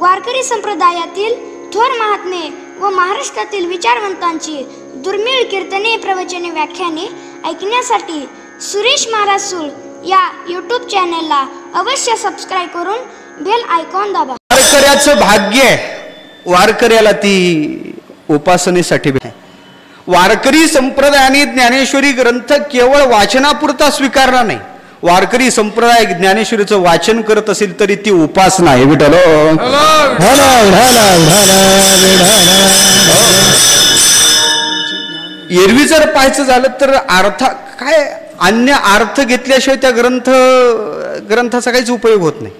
वारकरी संप्रदायातील थोर महात्मे व महाराष्ट्रातील विचारवंतांची दुर्मिळ कीर्तने प्रवचने व्याख्याने ऐकण्यासाठी सुरेश महाराज सुळ या यूट्यूब चॅनेलला अवश्य सबस्क्राईब करून बेल आयकॉन दाबा. वारकऱ्याचं भाग्य आहे वारकऱ्याला ती उपासनेसाठी वारकरी संप्रदायाने ज्ञानेश्वरी ग्रंथ केवळ वाचनापुरता स्वीकारला नाही वारकरी संप्रदाय ज्ञानेश्वरीचं वाचन करत असेल तरी ती उपासना आहे विठलो एरवी जर पाहायचं झालं तर अर्थ काय अन्य अर्थ घेतल्याशिवाय त्या ग्रंथ ग्रंथाचा काहीच उपयोग होत नाही.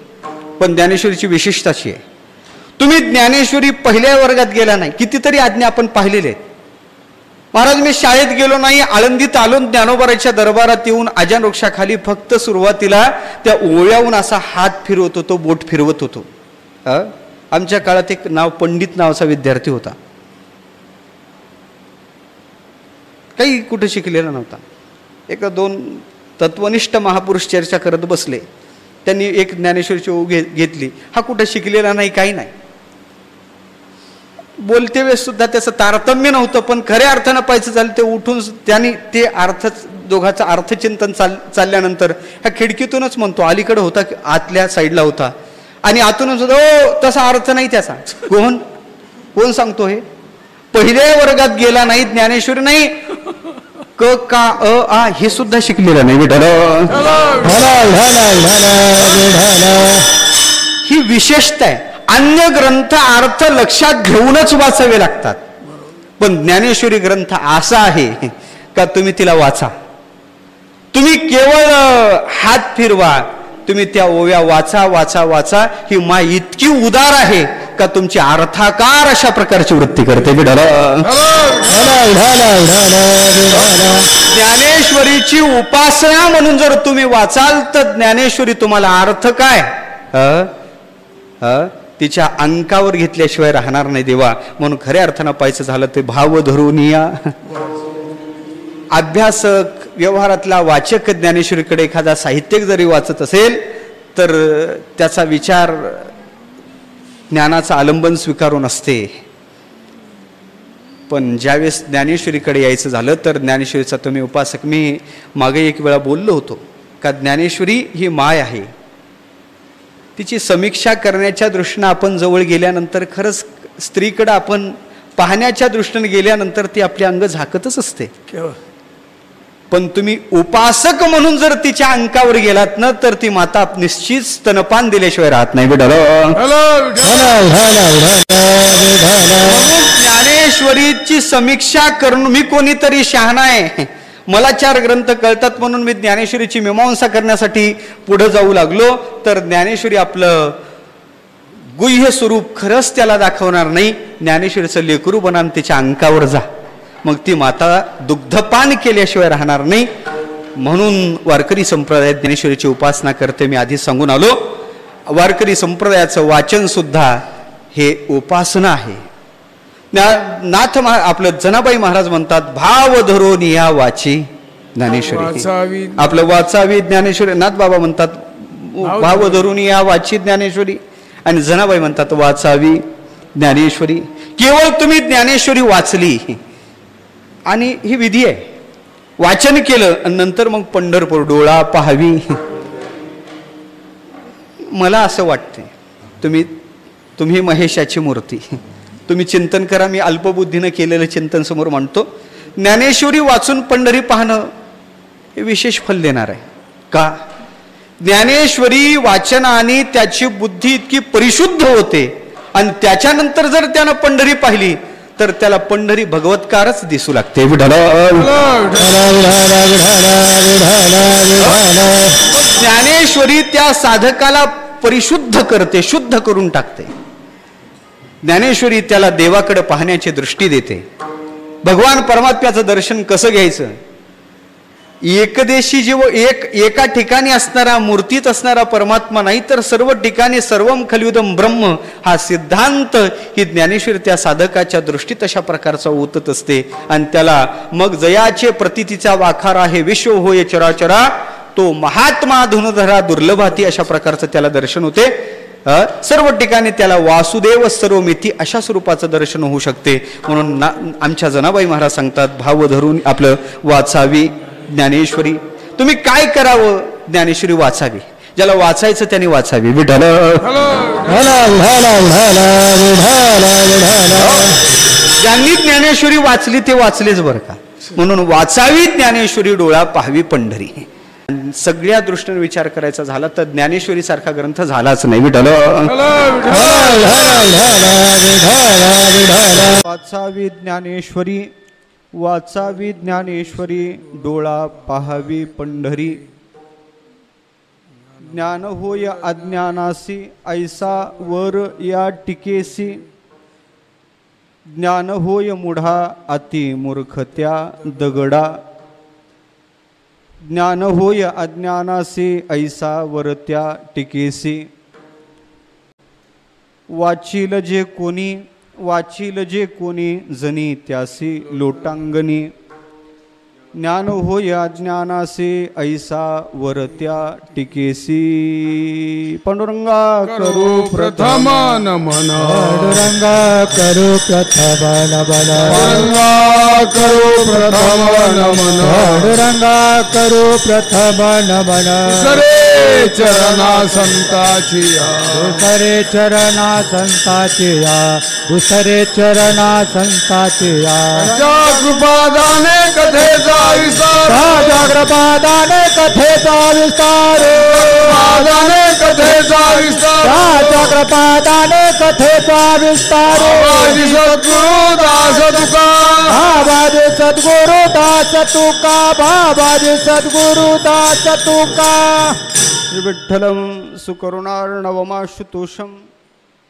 पण ज्ञानेश्वरीची विशेषता अशी आहे. तुम्ही ज्ञानेश्वरी पहिल्या वर्गात गेला नाही कितीतरी आज्ञा आपण पाहिलेले आहेत. महाराज मी शाळेत गेलो नाही आळंदीत आलून ज्ञानोबाराच्या दरबारात येऊन अजान वृक्षाखाली फक्त सुरुवातीला त्या ओळ्याहून असा हात फिरवत होतो बोट फिरवत होतो. आमच्या काळात एक नाव पंडित नावाचा विद्यार्थी होता. काही कुठे शिकलेला नव्हता. एका दोन तत्वनिष्ठ महापुरुष चर्चा करत बसले. त्यांनी एक ज्ञानेश्वरीची ओघ घे घेतली. हा कुठं शिकलेला नाही काही नाही. बोलते वेळेस सुद्धा त्याचं तारतम्य नव्हतं पण खऱ्या अर्थानं पाहायचं झालं ते उठून त्यांनी ते अर्थ दोघाचं अर्थचिंतन चाल चालल्यानंतर ह्या खिडकीतूनच म्हणतो अलीकडे होता की आतल्या साईडला होता. आणि आतूनच होता ओ तसा अर्थ नाही त्याचा. कोण? कोण सांगतो हे? पहिल्या वर्गात गेला नाही ज्ञानेश्वरी नाही. क का अ आ हे सुद्धा शिकलेलं नाही. ही विशेषता आहे. अन्य ग्रंथ अर्थ लक्षात घेऊनच वाचावे लागतात. पण ज्ञानेश्वरी ग्रंथ असा आहे का तुम्ही तिला वाचा. तुम्ही केवळ हात फिरवा तुम्ही त्या ओव्या वाचा वाचा वाचा. ही मा इतकी उदार आहे का तुमची अर्थाकार अशा प्रकारची वृत्ती करते. विठ्ठल ज्ञानेश्वरीची उपासना म्हणून जर तुम्ही वाचाल तर ज्ञानेश्वरी तुम्हाला अर्थ काय? तिच्या अंकावर घेतल्याशिवाय राहणार नाही देवा. म्हणून खऱ्या अर्थानं पाहायचं झालं ते भाव धरून या. अभ्यासक व्यवहारातला वाचक ज्ञानेश्वरीकडे एखादा साहित्यिक जरी वाचत असेल तर त्याचा विचार ज्ञानाचं आलंबन स्वीकारून असते. पण ज्यावेळेस ज्ञानेश्वरीकडे यायचं झालं तर ज्ञानेश्वरीचा तुम्ही उपासक मी मागे एक वेळा बोललो होतो का ज्ञानेश्वरी ही माय आहे. तिची समीक्षा करण्याच्या दृष्टीनं आपण जवळ गेल्यानंतर खरंच स्त्रीकडं आपण पाहण्याच्या दृष्टीने गेल्यानंतर ती आपले अंग झाकतच असते. पण तुम्ही उपासक म्हणून जर तिच्या अंकावर गेलात ना तर ती माता निश्चित स्तनपान दिल्याशिवाय राहत नाही. बेटा ज्ञानेश्वरीची समीक्षा करून मी कोणीतरी शहाणा आहे. मला चार ग्रंथ कळतात म्हणून मी ज्ञानेश्वरीची मीमांसा करण्यासाठी पुढं जाऊ लागलो. तर ज्ञानेश्वरी आपलं गुह्य स्वरूप खरंच त्याला दाखवणार नाही. ज्ञानेश्वरीचं लेकरू बनान तिच्या अंकावर जा. मग ती माता दुग्धपान केल्याशिवाय राहणार नाही. म्हणून वारकरी संप्रदायात ज्ञानेश्वरीची उपासना करते मी आधी सांगून आलो. वारकरी संप्रदायाचं वाचन सुद्धा हे उपासना आहे. ना- नाथ महा आपलं जनाबाई महाराज म्हणतात भाव धरून या वाची ज्ञानेश्वरी. आपलं वाचावी ज्ञानेश्वरी. नाथ बाबा म्हणतात भाव धरून या वाची ज्ञानेश्वरी. आणि जनाबाई म्हणतात वाचावी ज्ञानेश्वरी. केवळ तुम्ही ज्ञानेश्वरी वाचली. आणि ही विधी आहे. वाचन केलं आणि नंतर मग पंढरपूर डोळा पाहावी. मला असं वाटते तुम्ही तुम्ही महेशाची मूर्ती. तुम्ही चिंतन करा मी अल्पबुद्धीनं केलेलं चिंतन समोर मांडतो. ज्ञानेश्वरी वाचून पंढरी पाहणं हे विशेष फल देणार आहे. का? ज्ञानेश्वरी वाचनाने त्याची बुद्धी इतकी परिशुद्ध होते आणि त्याच्यानंतर जर त्यानं पंढरी पाहिली तर त्याला पंढरी भगवतकारच दिसू लागते. ज्ञानेश्वरी त्या साधकाला परिशुद्ध करते शुद्ध करून टाकते. ज्ञानेश्वरी त्याला देवाकडे पाहण्याची दृष्टी देते. भगवान परमात्म्याचं दर्शन कसं घ्यायचं? एकदेशी जीव एक एका ठिकाणी असणारा मूर्तीत असणारा परमात्मा नाही तर सर्व ठिकाणी सर्वम खलविदम ब्रह्म हा सिद्धांत ही ज्ञानेश्वरी त्या साधकाच्या दृष्टीत अशा प्रकारचा ओतत असते. आणि त्याला मग जयाचे प्रतितीचा वाखार आहे विश्व होय चराचरा तो महात्मा धुनधरा दुर्लभाती अशा प्रकारचं त्याला दर्शन होते. सर्व ठिकाणी त्याला वासुदेव सर्वमिती अशा स्वरूपाचं दर्शन होऊ शकते. म्हणून ना आमच्या जनाबाई महाराज सांगतात भाव धरून आपलं वाचावी ज्ञानेश्वरी. तुम्ही काय करावं? ज्ञानेश्वरी वाचावी. ज्याला वाचायचं त्याने वाचावी. विठ्ठल. ज्यांनी ज्ञानेश्वरी वाचली ते वाचलेच बरं का? म्हणून वाचावी ज्ञानेश्वरी डोळा पाहावी पंढरी. सगळ्या दृष्टीने विचार करायचा झाला तर ज्ञानेश्वरी सारखा ग्रंथ झालाच नाही. विठ्ठल वाचावी ज्ञानेश्वरी वाचावी ज्ञानेश्वरी डोळा पाहावी पंढरी. ज्ञान होय अज्ञानासी ऐसा वर या टिकेसी. ज्ञान होय मुढा अति मूर्खत्या दगडा. ज्ञान होय अज्ञानासी ऐसा वरत्या टिकेसी. वाचिल जे कोणी वाचील जे कोणी जनी त्यासी लोटांगणी. ज्ञान होय अज्ञानासी ऐसा वरत्या टिकेसी। पांडुरंगा करू प्रथम नमन। पांडुरंगा करू प्रथम नमन। पांडुरंगा करू प्रथम नमन। पांडुरंगा करू प्रथम नमन। सरे चरणा संताची दुसरे चरणा संताचे या दुसरे चरणा संताचे या त्या कृपादाने कथेचा विस्तार जाग्रपादाने कथेचा विस्तार पादाने कथेचा विस्तार जाग्रपादाने कथेचा विस्तार आजी सद्गुरु दास बाबा जे सद्गुरु दास तुका बाबाजी सद्गुरु दास तुका. विठ्ठलं सुकरुणार्णवमाशुतोषं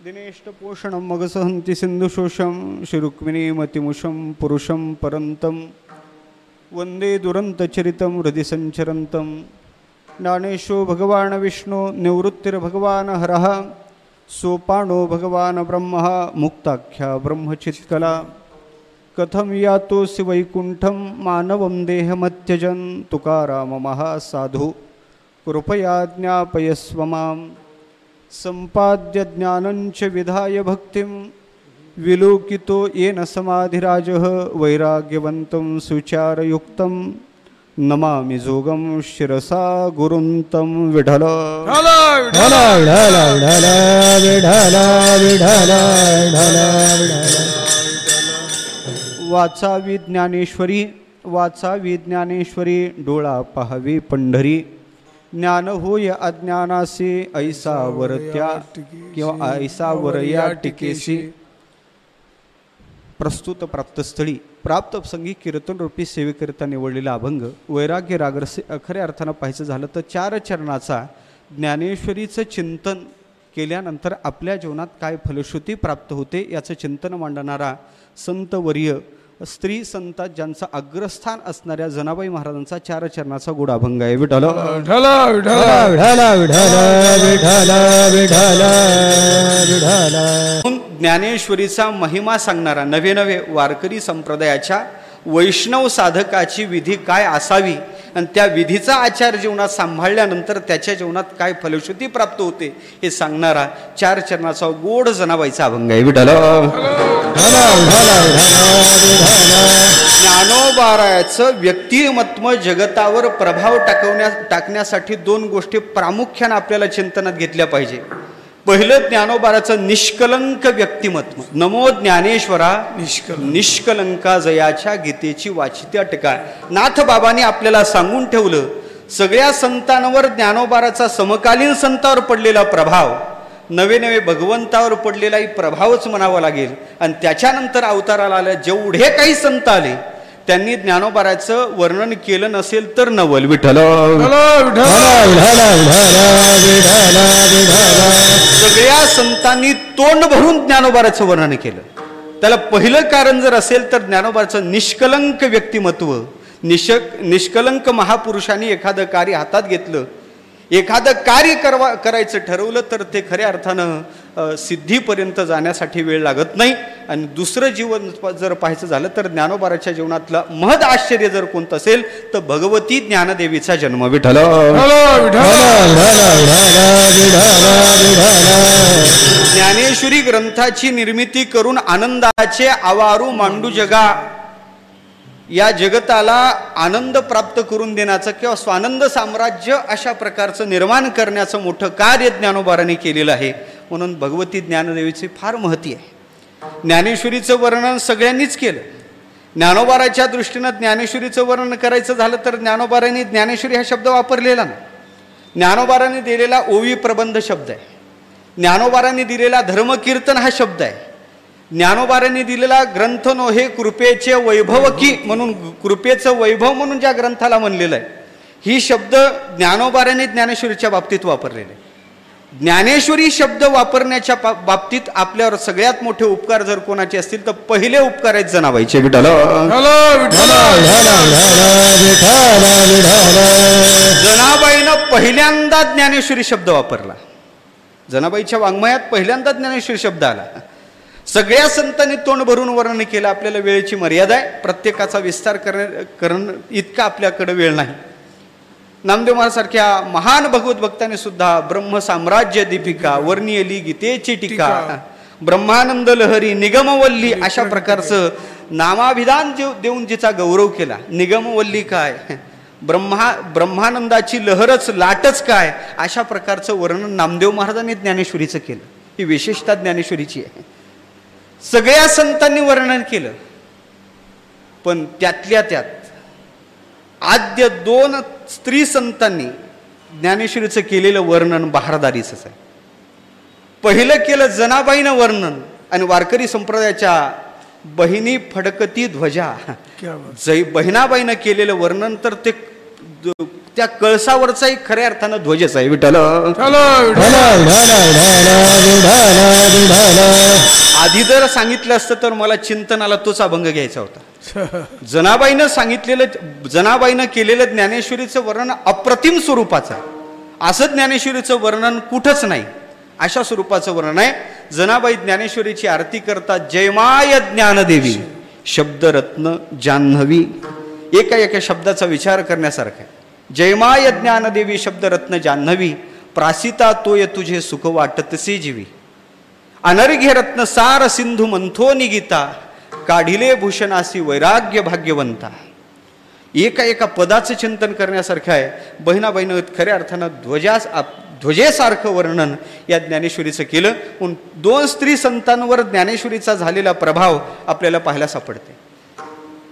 दिनेष्टपोषणं मगसहन्ति सिन्धुशोषं श्रीरुक्मिणीमतिमुषं पुरुषं परन्तं वन्दे दुरन्तचरितं हृदि सञ्चरन्तं. ज्ञानेशो भगवान् विष्णु निवृत्तिर्भगवान् हरः सोपाणो भगवान् ब्रह्मः मुक्ताख्या ब्रह्मचित्कला कथं यातोऽसि वैकुण्ठं मानवं देहमत्यजन् तुकाराम महासाधु। कृपया ज्ञापयस्व मां। सम्पाद्य ज्ञानञ्च विधाय भक्तिं। विलोकितो येन समाधिराजः वैराग्यवन्तं सुचारयुक्तं। नमामि जोगं शिरसा गुरुं तं विढल ढला विढल विढल विढल विढल विढल विढल वाचावी ज्ञानेश्वरी वाचावी ज्ञानेश्वरी डोळा पाहावी पंढरी. ज्ञान होय अज्ञानासी ऐसा वरत्या किंवा ऐसा वरया टिकेशी प्रस्तुत प्राप्तस्थळी. प्राप्त संगी कीर्तन रूपी सेवेकरिता निवडलेला अभंग वैराग्य रागरसे खऱ्या अर्थानं पाहायचं झालं तर चार चरणाचा ज्ञानेश्वरीचं चिंतन केल्यानंतर आपल्या जीवनात काय फलश्रुती प्राप्त होते याचं चिंतन मांडणारा संतवर्य स्त्री संतात ज्यांचं अग्रस्थान असणाऱ्या जनाबाई महाराजांचा चार चरणाचा गोड अभंग आहे विढल विढल म्हणून ज्ञानेश्वरीचा महिमा सांगणारा नवे नवे वारकरी संप्रदायाच्या वैष्णव साधकाची विधी काय असावी? आणि त्या विधीचा आचार जीवनात सांभाळल्यानंतर त्याच्या जीवनात काय फलश्रुती प्राप्त होते हे सांगणारा चार चरणाचा गोड जनाबाईचा अभंग आहे. विठल ज्ञानोबारायाचं व्यक्तिमत्व जगतावर प्रभाव टाकवण्या टाकण्यासाठी दोन गोष्टी प्रामुख्यानं आपल्याला चिंतनात घेतल्या पाहिजे. पहिलं ज्ञानोबाराचं निष्कलंक व्यक्तिमत्व. नमो ज्ञानेश्वरा निष्कलंका. जयाच्या गीतेची वाचिती अटका नाथ बाबांनी आपल्याला सांगून ठेवलं सगळ्या संतांवर ज्ञानोबाराचा समकालीन संतावर पडलेला प्रभाव नवे नवे भगवंतावर पडलेलाही प्रभावच म्हणावा लागेल. आणि त्याच्यानंतर अवताराला आल्या जेवढे काही संत आले त्यांनी ज्ञानोबाराचं वर्णन केलं नसेल तर नवल विठ्ठल. सगळ्या संतांनी तोंड भरून ज्ञानोबाराचं वर्णन केलं. त्याला पहिलं कारण जर असेल तर ज्ञानोबाचं निष्कलंक व्यक्तिमत्व निशक निष्कलंक महापुरुषांनी एखादं कार्य हातात घेतलं एखादं कार्य करवा करायचं ठरवलं तर ते खऱ्या अर्थानं सिद्धीपर्यंत जाण्यासाठी वेळ लागत नाही. आणि दुसरं जीवन जर पाहायचं झालं तर ज्ञानोबाराच्या जीवनातलं महद आश्चर्य जर कोणतं असेल तर भगवती ज्ञानदेवीचा जन्म विठाला ज्ञानेश्वरी ग्रंथाची निर्मिती करून आनंदाचे आवारू मांडू जगा. या जगताला आनंद प्राप्त करून देण्याचं किंवा स्वानंद साम्राज्य अशा प्रकारचं निर्माण करण्याचं मोठं कार्य ज्ञानोबारांनी केलेलं आहे. म्हणून भगवती ज्ञानदेवीची फार महती आहे. ज्ञानेश्वरीचं वर्णन सगळ्यांनीच केलं. ज्ञानोबाराच्या दृष्टीनं ज्ञानेश्वरीचं वर्णन करायचं झालं तर ज्ञानोबारांनी ज्ञानेश्वरी हा शब्द वापरलेला नाही. ज्ञानोबारांनी दिलेला ओवी प्रबंध शब्द आहे. ज्ञानोबारांनी दिलेला धर्मकीर्तन हा शब्द आहे. ज्ञानोबारांनी दिलेला ग्रंथ नो हे कृपेचे वैभव की म्हणून कृपेचं वैभव म्हणून ज्या ग्रंथाला म्हणलेलं आहे ही शब्द ज्ञानोबारांनी ज्ञानेश्वरीच्या बाबतीत वापरलेले आहे. ज्ञानेश्वरी शब्द वापरण्याच्या बाबतीत आपल्यावर सगळ्यात मोठे उपकार जर कोणाचे असतील तर पहिले उपकार आहेत जनाबाईचे. विठाला जनाबाईनं पहिल्यांदा ज्ञानेश्वरी शब्द वापरला. जनाबाईच्या वाङ्मयात पहिल्यांदा ज्ञानेश्वरी शब्द आला. सगळ्या संतांनी तोंड भरून वर्णन केलं आपल्याला वेळेची मर्यादा आहे. प्रत्येकाचा विस्तार करण्या करणं इतका आपल्याकडे वेळ नाही. नामदेव महाराजसारख्या महान भगवत भक्तांनी सुद्धा ब्रह्म साम्राज्य दीपिका वर्णियली गीतेची टीका ब्रह्मानंद लहरी निगमवल्ली अशा प्रकारचं नामाभिधान जे देऊन जिचा गौरव केला. निगमवल्ली काय? ब्रह्मा ब्रह्मानंदाची लहरच लाटच काय? अशा प्रकारचं वर्णन नामदेव महाराजांनी ज्ञानेश्वरीचं केलं. ही विशेषता ज्ञानेश्वरीची आहे. सगळ्या संतांनी वर्णन केलं. पण त्यातल्या त्यात आद्य दोन स्त्री संतांनी ज्ञानेश्वरीचं केलेलं वर्णन बहारदारीच आहे पहिलं केलं जनाबाईनं वर्णन आणि वारकरी संप्रदायाच्या बहिणी फडकती ध्वजा. जै बहिणाबाईनं केलेलं वर्णन तर ते त्या कळसावरचाही खऱ्या अर्थानं ध्वजच आहे विठ्ठल. आधी जर सांगितलं असतं तर मला चिंतनाला तोच अभंग घ्यायचा होता. जनाबाईनं सांगितलेलं जनाबाईनं केलेलं ज्ञानेश्वरीचं वर्णन अप्रतिम स्वरूपाचं आहे. असं ज्ञानेश्वरीचं वर्णन कुठंच नाही. अशा स्वरूपाचं वर्णन आहे. जनाबाई ज्ञानेश्वरीची आरती करतात जयमाय ज्ञानदेवी. शब्दरत्न जान्हवी एका एका शब्दाचा विचार करण्यासारखा आहे. जयमाय ज्ञानदेवी शब्दरत्न जान्हवी प्रासिता तोय तुझे सुख वाटतसे जीवी. अनर्घ्य रत्न सार सिंधू मंथो निगीता काढिले भूषणासी वैराग्य भाग्यवंता. एका एका पदाचं चिंतन करण्यासारखं आहे. बहिणाबाईनं खऱ्या अर्थानं ध्वजास आप- ध्वजेसारखं वर्णन या ज्ञानेश्वरीचं केलं. म्हणून दोन स्त्री संतांवर ज्ञानेश्वरीचा झालेला प्रभाव आपल्याला पाहायला सापडते.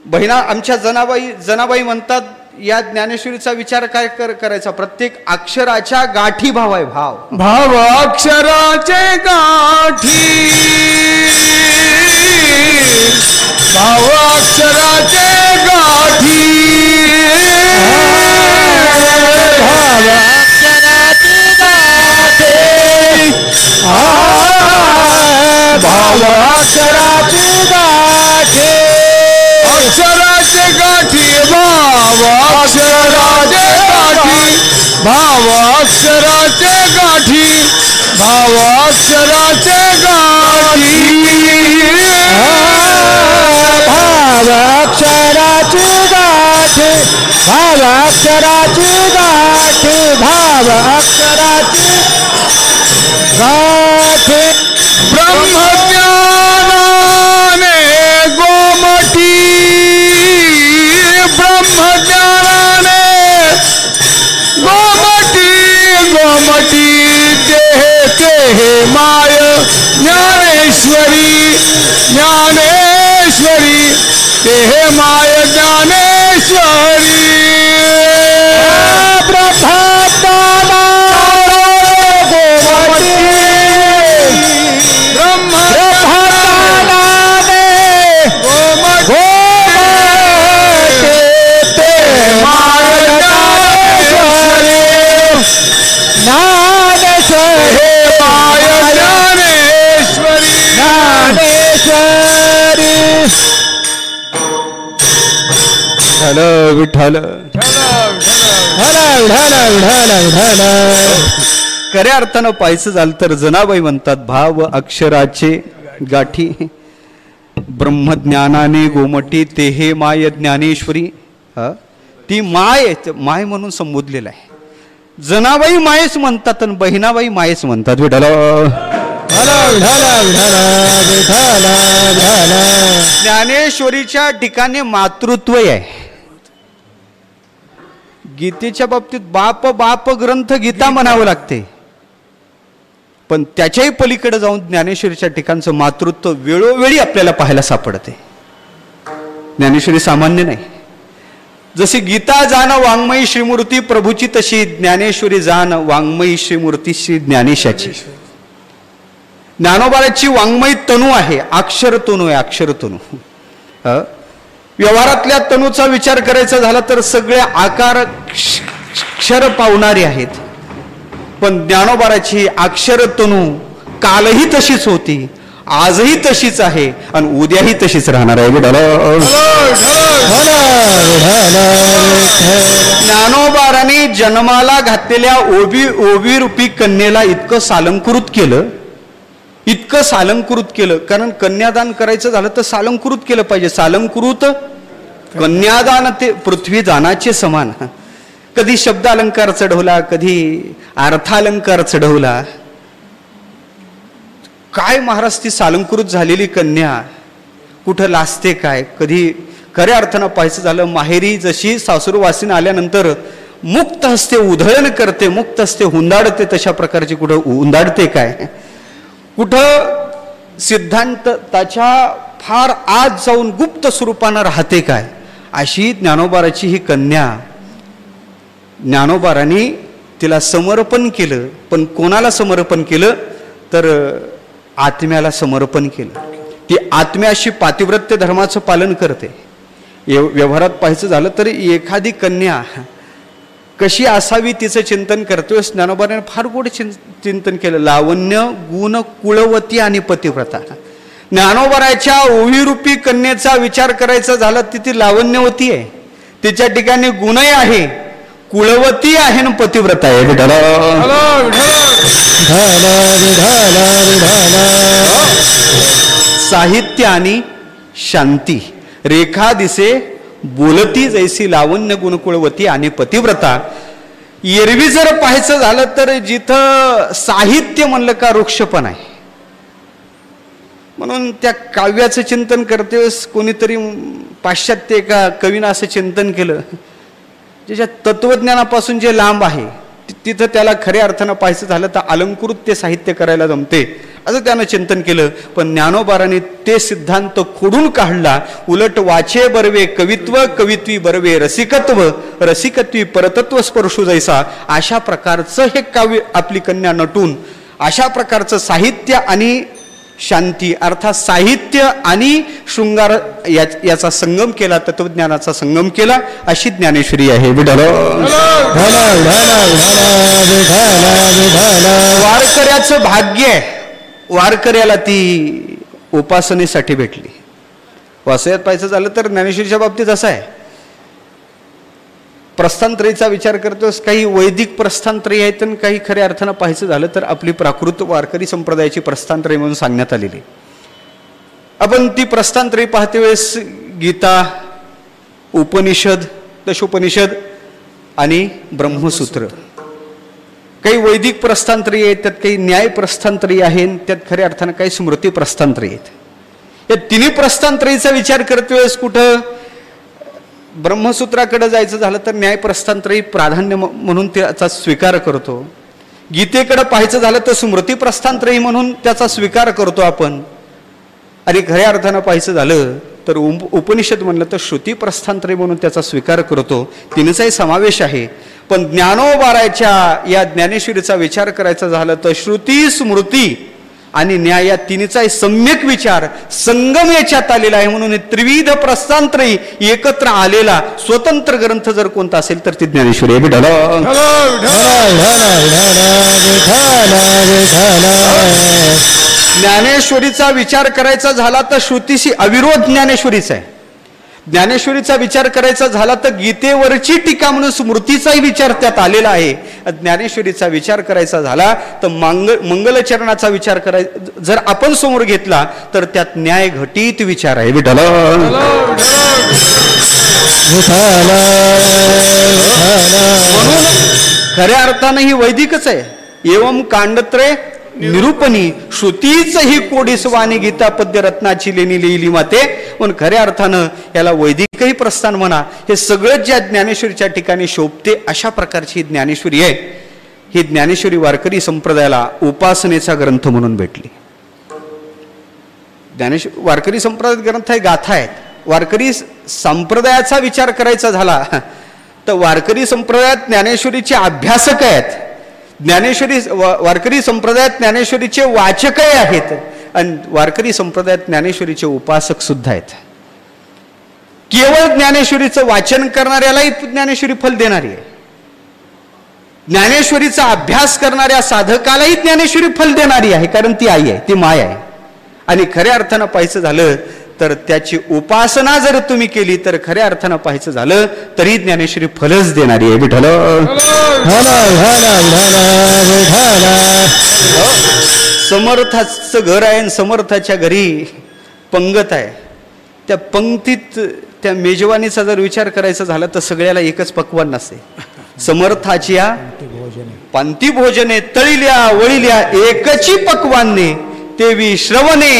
बहिणा आमच्या जनाबाई जनाबाई म्हणतात या ज्ञानेश्वरीचा विचार काय कर करायचा? प्रत्येक अक्षराच्या गाठी भाव. आहे भाव भाव अक्षराचे गाठी. भाव अक्षराचे गाठी. भाव अक्षराची गाठी. अक्षराचे गाठी. भाव अक्षराचे गाठी. भाव अक्षराचे गाठी. भाव अक्षराचे गाठी. भाव अक्षराची गाठी. भाव अक्षराची गाठी. भाव अक्षराची गाठी. ब्रह्मज्ञानाने ज्ञानेश्वरी ज्ञानेश्वरी तेहे माय ज्ञानेश्वरी. विठ्ठल विठ्ठल खऱ्या अर्थानं पाहायचं झालं तर जनाबाई म्हणतात भाव अक्षराचे गाठी. ब्रह्मज्ञानाने गोमटी ते हे माय ज्ञानेश्वरी. हा? ती माय माय म्हणून संबोधलेलं आहे. जनाबाई मायच म्हणतात आणि बहिणाबाई मायच म्हणतात. विठाला विठाला विठाला विठाला विठाला विठाला ज्ञानेश्वरीच्या ठिकाणी मातृत्व आहे. गीतेच्या बाबतीत बाप बाप ग्रंथ गीता म्हणावं लागते. पण त्याच्याही पलीकडे जाऊन ज्ञानेश्वरीच्या ठिकाणचं मातृत्व वेळोवेळी आपल्याला पाहायला सापडते. ज्ञानेश्वरी सामान्य नाही. जशी गीता जाण वाङ्मयी श्रीमूर्ती प्रभूची तशी ज्ञानेश्वरी जाण वाङ्मयी श्रीमूर्ती श्री ज्ञानेशाची. ज्ञानोबाची वाङ्मयी तनू आहे अक्षर तनू आहे अक्षर तनू व्यवहारातल्या तनूचा विचार करायचा झाला तर सगळे आकार क्षर पावणारे आहेत. पण ज्ञानोबाराची अक्षर तनू कालही तशीच होती आजही तशीच आहे आणि उद्याही तशीच राहणार आहे. ज्ञानोबाराने जन्माला घातलेल्या ओबी ओबी रूपी कन्येला इतकं सालंकृत केलं इतकं सालंकृत केलं. कारण कन्यादान करायचं झालं तर सालंकृत केलं पाहिजे. सालंकृत कन्यादान ते पृथ्वी दानाचे समान. कधी शब्द अलंकार चढवला कधी अर्थालंकार चढवला. काय महाराज ती सालंकृत झालेली कन्या? कुठं लाजते काय? कधी खऱ्या अर्थानं पाहायचं झालं माहेरी जशी सासूरवासीनं आल्यानंतर मुक्त हस्ते उधळण करते मुक्त हस्ते हुंदाडते तशा प्रकारची कुठं हुंदाडते काय? कुठं सिद्धांत त्याच्या फार आत जाऊन गुप्त स्वरूपानं राहते काय? अशी ज्ञानोबाराची ही कन्या ज्ञानोबारांनी तिला समर्पण केलं. पण कोणाला समर्पण केलं? तर आत्म्याला समर्पण केलं. ती आत्म्याशी पातिव्रत्य धर्माचं पालन करते. व्यवहारात पाहायचं झालं तर एखादी कन्या कशी असावी तिचं चिंतन करतोय ज्ञानोबाने फार गोड चिं चिंतन केलं. लावण्य गुण कुळवती आणि पतिव्रता. ज्ञानोबराच्या ओवीरूपी कन्येचा विचार करायचा झाला ती ती लावण्यवती आहे. तिच्या ठिकाणी गुणही आहे कुळवती आहे ना पतिव्रता आहे. साहित्य आणि शांती. रेखा दिसे बोलती जैसी लावण्य गुणकुळवती आणि पतिव्रता. एरवी जर पाहायचं झालं तर जिथं साहित्य म्हणलं का वृक्षपण आहे. म्हणून त्या काव्याचं चिंतन करतेस कोणीतरी पाश्चात्य एका कवीनं असं चिंतन केलं. ज्याच्या तत्वज्ञानापासून जे लांब आहे तिथं त्याला खऱ्या अर्थानं पाहायचं झालं तर अलंकृत ते साहित्य करायला जमते. असं त्यानं चिंतन केलं. पण ज्ञानोबाराने ते सिद्धांत खोडून काढला. उलट वाचे बरवे कवित्व कवित्वी बरवे रसिकत्व रसिकत्वी परतत्व स्पर्शू जैसा अशा प्रकारचं हे काव्य आपली कन्या नटून अशा प्रकारचं साहित्य आणि शांती अर्थात साहित्य आणि शृंगार या- याचा संगम केला तत्वज्ञानाचा संगम केला अशी ज्ञानेश्वरी आहे. वारकऱ्याचं भाग्य आहे. वारकऱ्याला ती उपासनेसाठी भेटली. वासयात पाहायचं झालं तर ज्ञानेश्वरीच्या बाबतीत असं आहे. प्रस्थानत्रयीचा विचार करतोस काही वैदिक प्रस्थानत्रयी आहेत आणि काही खऱ्या अर्थानं पाहायचं झालं तर आपली प्राकृत वारकरी संप्रदायाची प्रस्थानत्रयी म्हणून सांगण्यात आलेली. आपण ती प्रस्थानत्रयी पाहते वेळेस गीता उपनिषद दशोपनिषद आणि ब्रह्मसूत्र. काही वैदिक प्रस्थांतरी आहेत त्यात काही न्याय प्रस्थांतरी आहेत त्यात खऱ्या अर्थानं काही स्मृती प्रस्थांतरी आहेत. या तिन्ही प्रस्थांतरीचा विचार करत वेळेस कुठं ब्रह्मसूत्राकडे जायचं झालं तर न्याय प्रस्थांतरी प्राधान्य म- म्हणून त्याचा स्वीकार करतो. गीतेकडे पाहायचं झालं तर स्मृती प्रस्थानत्रयी म्हणून त्याचा स्वीकार करतो आपण. आणि खऱ्या अर्थानं पाहायचं झालं तर उप उपनिषद म्हणलं तर श्रुती प्रस्थांतरी म्हणून त्याचा स्वीकार करतो. तिनचाही समावेश आहे. पण ज्ञानोबाराच्या या ज्ञानेश्वरीचा विचार करायचा झाला तर श्रुती स्मृती आणि न्याय या तिन्हीचाही सम्यक विचार संगम याच्यात आलेला आहे म्हणून त्रिविध प्रस्तांतरही एकत्र आलेला स्वतंत्र ग्रंथ जर कोणता असेल तर ती ज्ञानेश्वरी आहे. ज्ञानेश्वरीचा विचार करायचा झाला तर श्रुतीशी अविरोध ज्ञानेश्वरीच आहे. ज्ञानेश्वरीचा विचार करायचा झाला तर गीतेवरची टीका म्हणून स्मृतीचाही विचार त्यात आलेला आहे. ज्ञानेश्वरीचा विचार करायचा झाला तर मंगल मंगलचरणाचा विचार कराय जर आपण समोर घेतला तर त्यात न्याय घटित विचार आहे. विठाला म्हणून खऱ्या अर्थानं ही वैदिकच आहे. एवम कांडत्रे निरूपणी श्रुतीच ही कोडीस वाणी गीता पद्य रत्नाची लेणी लिहिली माते. पण खऱ्या अर्थानं याला वैदिकही प्रस्थान म्हणा हे सगळं ज्या ज्ञानेश्वरीच्या ठिकाणी शोभते अशा प्रकारची ही ज्ञानेश्वरी आहे. ही ज्ञानेश्वरी वारकरी संप्रदायाला उपासनेचा ग्रंथ म्हणून भेटली. ज्ञानेश्वर वारकरी संप्रदायात ग्रंथ आहे गाथा आहेत. वारकरी संप्रदायाचा विचार करायचा झाला तर वारकरी संप्रदायात ज्ञानेश्वरीचे अभ्यासक आहेत. ज्ञानेश्वरी वारकरी संप्रदायात ज्ञानेश्वरीचे वाचकही आहेत. आणि वारकरी संप्रदायात ज्ञानेश्वरीचे उपासक सुद्धा आहेत. केवळ ज्ञानेश्वरीचं वाचन करणाऱ्यालाही ज्ञानेश्वरी फल देणारी आहे. ज्ञानेश्वरीचा अभ्यास करणाऱ्या साधकालाही ज्ञानेश्वरी फल देणारी आहे कारण ती आई आहे ती माय आहे. आणि खऱ्या अर्थानं पाहायचं झालं तर त्याची उपासना जर तुम्ही केली तर खऱ्या अर्थानं पाहायचं झालं तरी ज्ञानेश्वरी फलच देणारी आहे. विठाला समर्थाचं घर आहे आणि समर्थाच्या घरी पंगत आहे. त्या पंक्तीत त्या मेजवानीचा जर विचार करायचा झाला तर सगळ्याला एकच पक्वान नसते समर्थाच्या पंथी भोजने तळिल्या वळिल्या एकची पक्वाने तेवी श्रवणे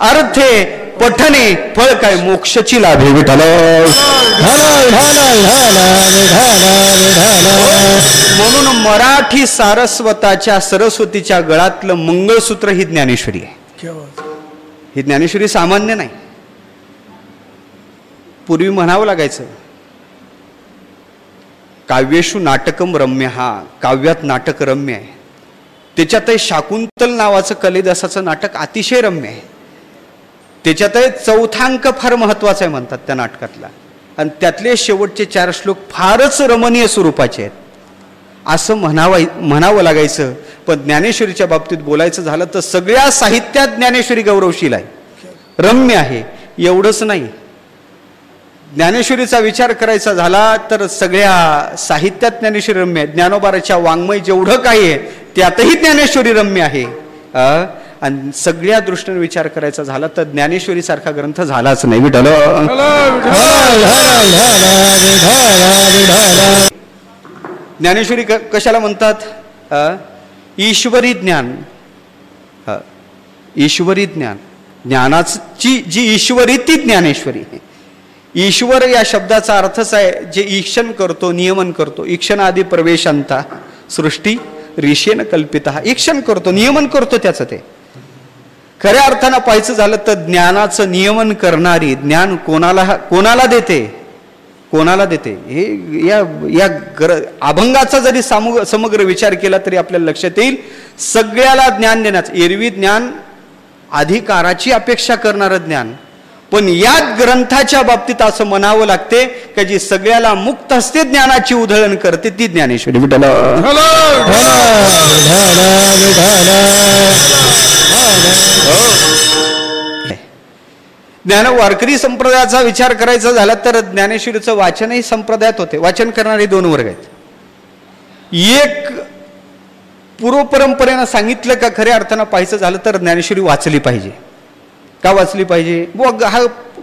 अर्थे पठने फळ काय मोक्षची लाभे विठाल म्हणून मराठी सारस्वताच्या सरस्वतीच्या गळातलं मंगळसूत्र ही ज्ञानेश्वरी आहे. ही ज्ञानेश्वरी सामान्य नाही. पूर्वी म्हणावं लागायचं काव्येषु नाटकम रम्य हा काव्यात नाटक रम्य आहे. त्याच्यातही शाकुंतल नावाचं कलिदासाचं नाटक अतिशय रम्य आहे. त्याच्यातही चौथांक फार महत्त्वाचा आहे म्हणतात त्या नाटकातला. आणि त्यातले शेवटचे चार श्लोक फारच रमणीय स्वरूपाचे आहेत. असं म्हणावं म्हणावं लागायचं. पण ज्ञानेश्वरीच्या बाबतीत बोलायचं झालं तर सगळ्या साहित्यात ज्ञानेश्वरी गौरवशील आहे. रम्य आहे. एवढंच नाही. ज्ञानेश्वरीचा विचार करायचा झाला तर सगळ्या साहित्यात ज्ञानेश्वरी रम्य आहे. ज्ञानोबाराच्या वाङ्मय जेवढं काही आहे त्यातही ज्ञानेश्वरी रम्य आहे. आणि सगळ्या दृष्टीने विचार करायचा झाला तर ज्ञानेश्वरी सारखा ग्रंथ झालाच नाही. विठल ज्ञानेश्वरी क- कशाला म्हणतात? ईश्वरी ज्ञान. ईश्वरी ज्ञान. ज्ञानाची जी ईश्वरी ती ज्ञानेश्वरी. ईश्वर या शब्दाचा अर्थच आहे जे ईक्षण करतो नियमन करतो. ईक्षण आधी प्रवेशांता सृष्टी ऋषेन कल्पित. ईक्षण करतो नियमन करतो त्याचं ते. खऱ्या अर्थानं पाहायचं झालं तर ज्ञानाचं नियमन करणारी ज्ञान कोणाला कोणाला देते? कोणाला देते? हे या या ग्र अभंगाचा जरी सामु समग्र विचार केला तरी आपल्याला लक्षात येईल. सगळ्याला ज्ञान देण्याचं एरवी ज्ञान अधिकाराची अपेक्षा करणारं ज्ञान पण या ग्रंथाच्या बाबतीत असं म्हणावं लागते का जी सगळ्याला मुक्त हस्ते ज्ञानाची उधळण करते ती ज्ञानेश्वरी. विठ्ठल. ज्ञान वारकरी संप्रदायाचा विचार करायचा झाला तर ज्ञानेश्वरीचं वाचनही संप्रदायात होते. वाचन करणारे दोन वर्ग आहेत. एक पूर्व परंपरेनं सांगितलं का खऱ्या अर्थानं पाहायचं झालं तर ज्ञानेश्वरी वाचली पाहिजे. का वाचली पाहिजे? व हा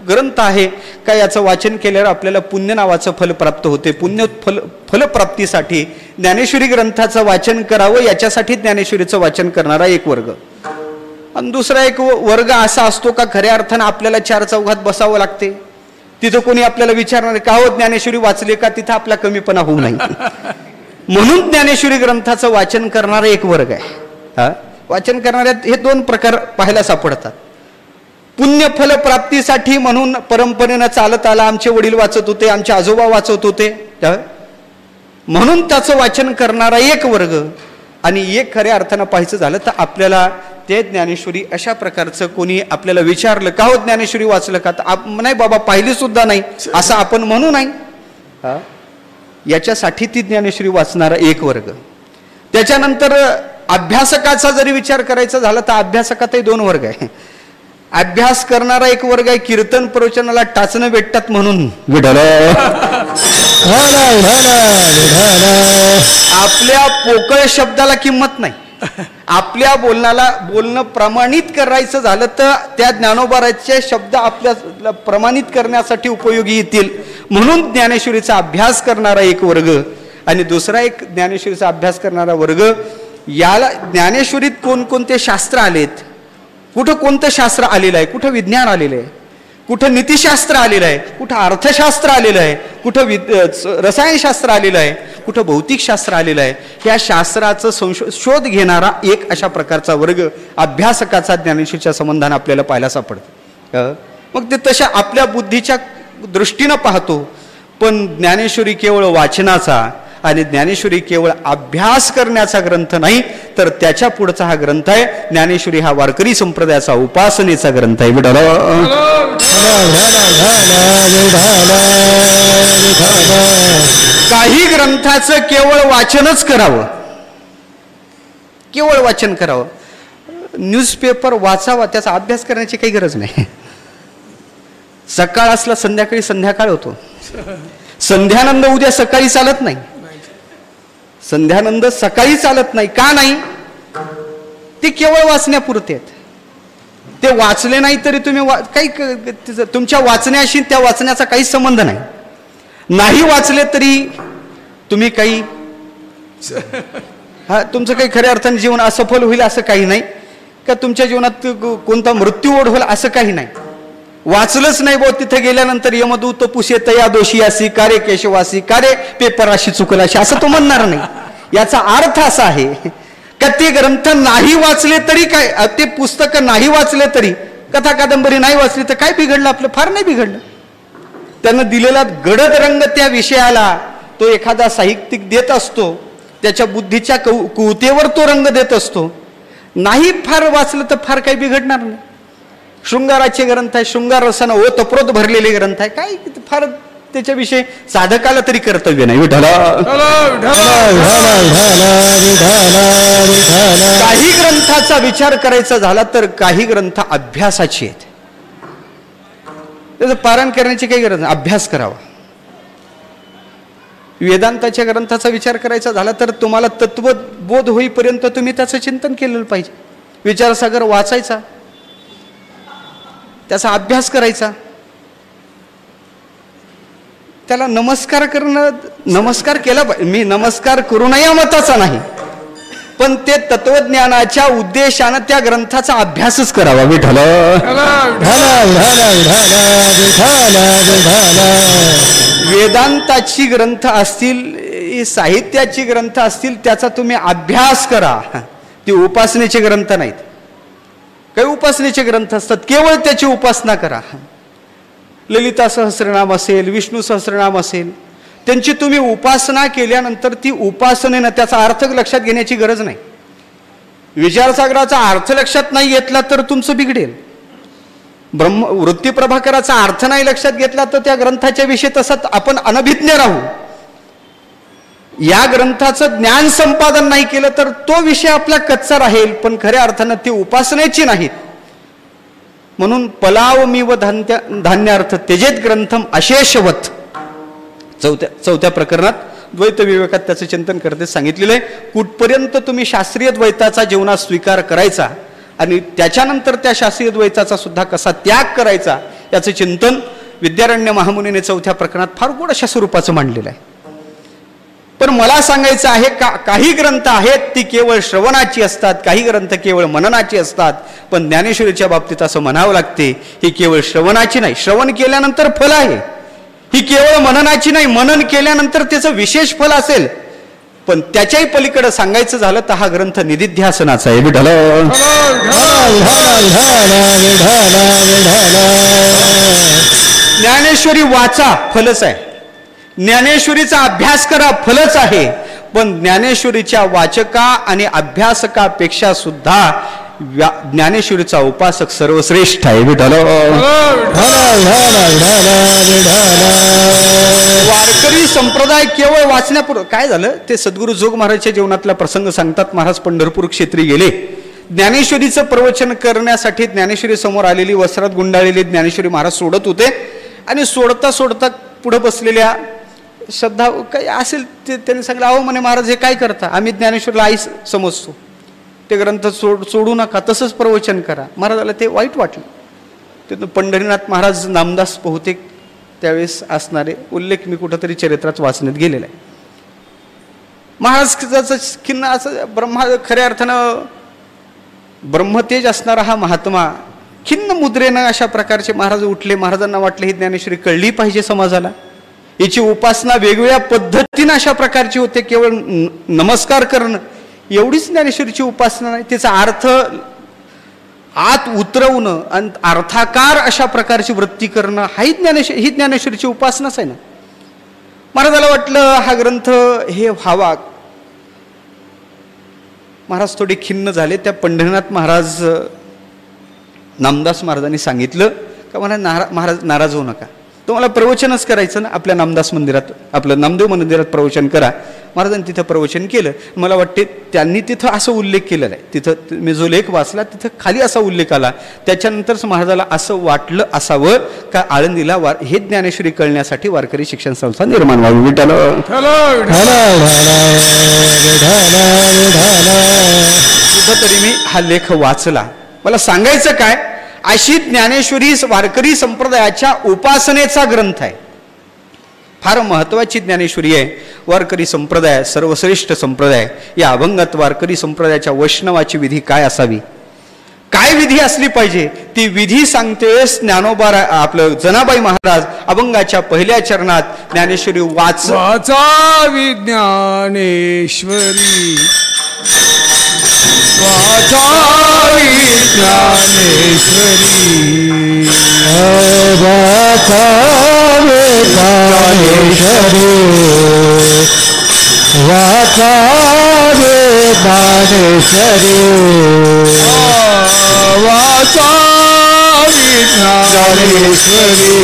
ग्रंथ आहे. का याचं वाचन केल्यावर आपल्याला पुण्य नावाचं फल प्राप्त होते? पुण्य फल फलप्राप्तीसाठी ज्ञानेश्वरी ग्रंथाचं वाचन करावं याच्यासाठी ज्ञानेश्वरीचं वाचन करणारा एक वर्ग. आणि दुसरा एक व- वर्ग असा असतो का खऱ्या अर्थानं आपल्याला चार चौघात बसावं लागते? तिथं कोणी आपल्याला विचारणार का हो ज्ञानेश्वरी वाचले का? तिथं आपला कमीपणा होऊ नये म्हणून ज्ञानेश्वरी ग्रंथाचं वाचन करणारा एक वर्ग आहे. हा? वाचन करणाऱ्या हे दोन प्रकार पाहायला सापडतात. पुण्यफल प्राप्तीसाठी म्हणून परंपरेनं चालत आला. आमचे वडील वाचत होते आमचे आजोबा वाचत होते. म्हणून त्याचं वाचन करणारा एक वर्ग आणि एक खऱ्या अर्थानं पाहायचं झालं तर आपल्याला ते ज्ञानेश्वरी अशा प्रकारचं कोणी आपल्याला विचारलं का हो ज्ञानेश्वरी वाचलं का? तर आप- नाही बाबा पाहिली सुद्धा नाही. असं आपण म्हणू नाही. याच्यासाठी ती ज्ञानेश्वरी वाचणारा एक वर्ग. त्याच्यानंतर अभ्यासकाचा जरी विचार करायचा झाला तर अभ्यासकातही दोन वर्ग आहे. अभ्यास करणारा एक वर्ग आहे कीर्तन प्रवचनाला टाचणं भेटतात म्हणून. आपल्या पोकळ शब्दाला किंमत नाही. आपल्या बोलण्याला बोलणं प्रमाणित करायचं झालं तर त्या ज्ञानोबाराचे शब्द आपल्या प्रमाणित करण्यासाठी उपयोगी येतील. म्हणून ज्ञानेश्वरीचा अभ्यास करणारा एक वर्ग आणि दुसरा एक ज्ञानेश्वरीचा अभ्यास करणारा वर्ग याला ज्ञानेश्वरीत कोणकोणते शास्त्र आलेत? कुठं कोणतं शास्त्र आलेलं आहे? कुठं विज्ञान आलेलं आहे? कुठं नीतिशास्त्र आलेलं आहे? कुठं अर्थशास्त्र आलेलं आहे? कुठं विद रसायनशास्त्र आलेलं आहे? कुठं भौतिकशास्त्र आलेलं आहे? ह्या शास्त्राचं संशो शोध घेणारा एक अशा प्रकारचा वर्ग अभ्यासकाचा ज्ञानेश्वरीच्या संबंधाने आपल्याला पाहायला सापडतो. मग ते तशा आपल्या बुद्धीच्या दृष्टीनं पाहतो. पण ज्ञानेश्वरी केवळ वाचनाचा आणि ज्ञानेश्वरी केवळ अभ्यास करण्याचा ग्रंथ नाही तर त्याच्या पुढचा हा ग्रंथ आहे. ज्ञानेश्वरी हा वारकरी संप्रदायाचा उपासनेचा ग्रंथ आहे. विडल काही ग्रंथाचं केवळ वाचनच करावं. केवळ वाचन करावं. न्यूजपेपर वाचावा त्याचा अभ्यास करण्याची काही गरज नाही. सकाळ असला संध्याकाळी संध्याकाळ होतो. संध्यानंद उद्या सकाळी चालत नाही. संध्यानंद सकाळी चालत नाही. का नाही? ते केवळ वाचण्यापुरते आहेत. ते वाचले नाही तरी तुम्ही वा काही क- तुमच्या वाचण्याशी त्या वाचण्याचा काही संबंध नाही. नाही वाचले तरी तुम्ही काही हा तुमचं काही खऱ्या अर्थाने जीवन असफल होईल असं काही नाही. का तुमच्या जीवनात कोणता मृत्यू ओढ होईल असं काही नाही. वाचलंच नाही बो तिथे गेल्यानंतर यमदूत पुसे तया दोषी असी कारे केशवासी कारे चुकल अशी असं तो म्हणणार नाही. याचा अर्थ असा आहे का ते ग्रंथ नाही वाचले तरी काय ते पुस्तक नाही वाचले तरी कथा कादंबरी नाही वाचली तर काय बिघडलं आपलं? फार नाही बिघडलं. त्यानं दिलेला गडद रंग त्या विषयाला तो एखादा साहित्यिक देत असतो त्याच्या बुद्धीच्या कौ कुवतेवर तो रंग देत असतो. नाही फार वाचलं तर फार काही बिघडणार नाही. शृंगाराचे ग्रंथ आहे शृंगार रसानं ओतप्रोत भरलेले ग्रंथ आहे. काय फार त्याच्याविषयी साधकाला तरी कर्तव्य नाही. काही ग्रंथाचा विचार करायचा झाला तर काही ग्रंथ अभ्यासाचे आहेत. त्याचं पारायण करण्याची काही गरज नाही. अभ्यास करावा. वेदांताच्या ग्रंथाचा विचार करायचा झाला तर तुम्हाला तत्वबोध होईपर्यंत तुम्ही त्याचं चिंतन केलेलं पाहिजे. विचारसागर वाचायचा. त्याचा अभ्यास करायचा. त्याला नमस्कार करणं नमस्कार केला पाहिजे. मी नमस्कार करू नये या मताचा नाही. पण ते तत्वज्ञानाच्या उद्देशानं त्या ग्रंथाचा अभ्यासच करावा. विठल वेदांताची ग्रंथ असतील साहित्याची ग्रंथ असतील त्याचा तुम्ही अभ्यास करा. ती उपासनेचे ग्रंथ नाहीत. काही उपासनेचे ग्रंथ असतात केवळ त्याची उपासना करा. ललिता सहस्रनाम असेल विष्णू सहस्रनाम असेल त्यांची तुम्ही उपासना केल्यानंतर ती उपासनेनं त्याचा अर्थ लक्षात घेण्याची गरज नाही. विचारसागराचा अर्थ लक्षात नाही घेतला तर तुमचं बिघडेल. ब्रह्म वृत्ती प्रभाकराचा अर्थ नाही लक्षात घेतला तर त्या ग्रंथाच्या विषयी तसंच आपण अनभिज्ञ राहू. या ग्रंथाचं ज्ञान संपादन नाही केलं तर तो विषय आपला कच्चा राहील पण खऱ्या अर्थानं ती उपासनेची नाहीत म्हणून पलाव मी व धान्य धान्यार्थ तेजेत ग्रंथम अशेषवत. चौथ्या चौथ्या प्रकरणात द्वैत विवेकात त्याचं चिंतन करते सांगितलेलं आहे कुठपर्यंत तुम्ही शास्त्रीय द्वैताचा जीवनात स्वीकार करायचा आणि त्याच्यानंतर त्या शास्त्रीय द्वैताचा सुद्धा कसा त्याग करायचा याचं चिंतन विद्यारण्य महामुनीने चौथ्या प्रकरणात फार गोड अशा स्वरूपाचं मांडलेलं आहे. पण मला सांगायचं आहे का काही ग्रंथ आहेत ती केवळ श्रवणाची असतात काही ग्रंथ केवळ मननाची असतात पण ज्ञानेश्वरीच्या बाबतीत असं म्हणावं लागते ही केवळ श्रवणाची नाही. श्रवण केल्यानंतर फल आहे. ही केवळ मननाची नाही मनन केल्यानंतर त्याचं विशेष फल असेल. पण त्याच्याही पलीकडे सांगायचं झालं तर हा ग्रंथ निधिध्यासनाचा आहे. विठ्ठल! ज्ञानेश्वरी वाचा फलच आहे. ज्ञानेश्वरीचा अभ्यास करा फलच आहे. पण ज्ञानेश्वरीच्या वाचका आणि अभ्यासकापेक्षा सुद्धा ज्ञानेश्वरीचा उपासक सर्वश्रेष्ठ आहे. वारकरी संप्रदाय केवळ वाचण्यापूर्व काय झालं? ते सद्गुरू जोग महाराजच्या जीवनातला प्रसंग सांगतात महाराज पंढरपूर क्षेत्री गेले. ज्ञानेश्वरीचं प्रवचन करण्यासाठी ज्ञानेश्वरी समोर आलेली वस्त्रात गुंडाळलेली ज्ञानेश्वरी महाराज सोडत होते. आणि सोडता सोडता पुढे बसलेल्या श्रद्धा काही असेल ते त्यांनी सांगितलं अहो म्हणे महाराज हे काय करता? आम्ही ज्ञानेश्वरला आई समजतो. ते ग्रंथ सोड सोडू नका तसंच प्रवचन करा. महाराजाला ते वाईट वाटलं. तिथून पंढरीनाथ महाराज नामदास बहुतेक त्यावेळेस असणारे उल्लेख मी कुठंतरी चरित्रात वाचण्यात गेलेला आहे. महाराज खिन्न असं ब्रह्मा खऱ्या अर्थानं ब्रह्मतेज असणारा हा महात्मा खिन्न मुद्रेनं अशा प्रकारचे महाराज उठले. महाराजांना वाटले ही ज्ञानेश्वरी कळली पाहिजे समाजाला. याची उपासना वेगवेगळ्या पद्धतीनं अशा प्रकारची होते केवळ नमस्कार करणं. एवढीच ज्ञानेश्वरीची उपासना नाही तिचा अर्थ आत उतरवणं आणि अर्थाकार अशा प्रकारची वृत्ती करणं हाही ज्ञानेश्वर ही ज्ञानेश्वरीची उपासनाच आहे ना. महाराजाला वाटलं हा ग्रंथ हे व्हावा. महाराज थोडे खिन्न झाले त्या पंढरीनाथ महाराज नामदास महाराजांनी सांगितलं का मला नारा महाराज नाराज होऊ नका. तुम्हाला प्रवचनच करायचं ना? आपल्या नामदास मंदिरात आपलं नामदेव मंदिरात प्रवचन करा. महाराजांनी तिथं प्रवचन केलं. मला वाटते त्यांनी तिथं असं उल्लेख केलेला आहे. तिथं मी जो लेख वाचला तिथं खाली असा उल्लेख आला. त्याच्यानंतरच महाराजाला असं वाटलं असावं का आळंदीला वार हे ज्ञानेश्वरी कळण्यासाठी वारकरी शिक्षण संस्था निर्माण व्हावी. विठाला कुठंतरी मी हा लेख वाचला. मला सांगायचं काय? अशी ज्ञानेश्वरी वारकरी संप्रदायाच्या उपासनेचा ग्रंथ आहे. फार महत्वाची ज्ञानेश्वरी आहे वारकरी संप्रदाय सर्वश्रेष्ठ संप्रदाय. या अभंगात वारकरी संप्रदायाच्या वैष्णवाची विधी काय असावी? काय विधी असली पाहिजे? ती विधी सांगतेस ज्ञानोबा आपलं जनाबाई महाराज अभंगाच्या पहिल्या चरणात ज्ञानेश्वरी वाच वाचावी ज्ञानेश्वरी. वाचावी ज्ञानेश्वरी वाचावे दानेश्वरी वाचावी ज्ञानेश्वरी वाचावी ज्ञानेश्वरी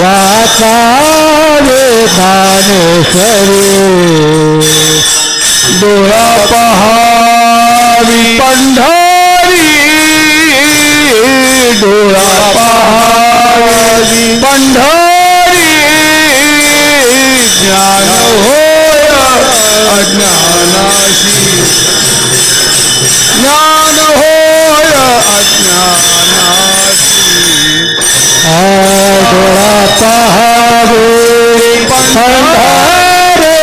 वाचावे दानेश्वरी डोळा पहावी पंढरी डोळा पहावी पंढरी ज्ञान होय अज्ञानाशी ज्ञान होय अज्ञानाशी डोळा पहावे पंढरे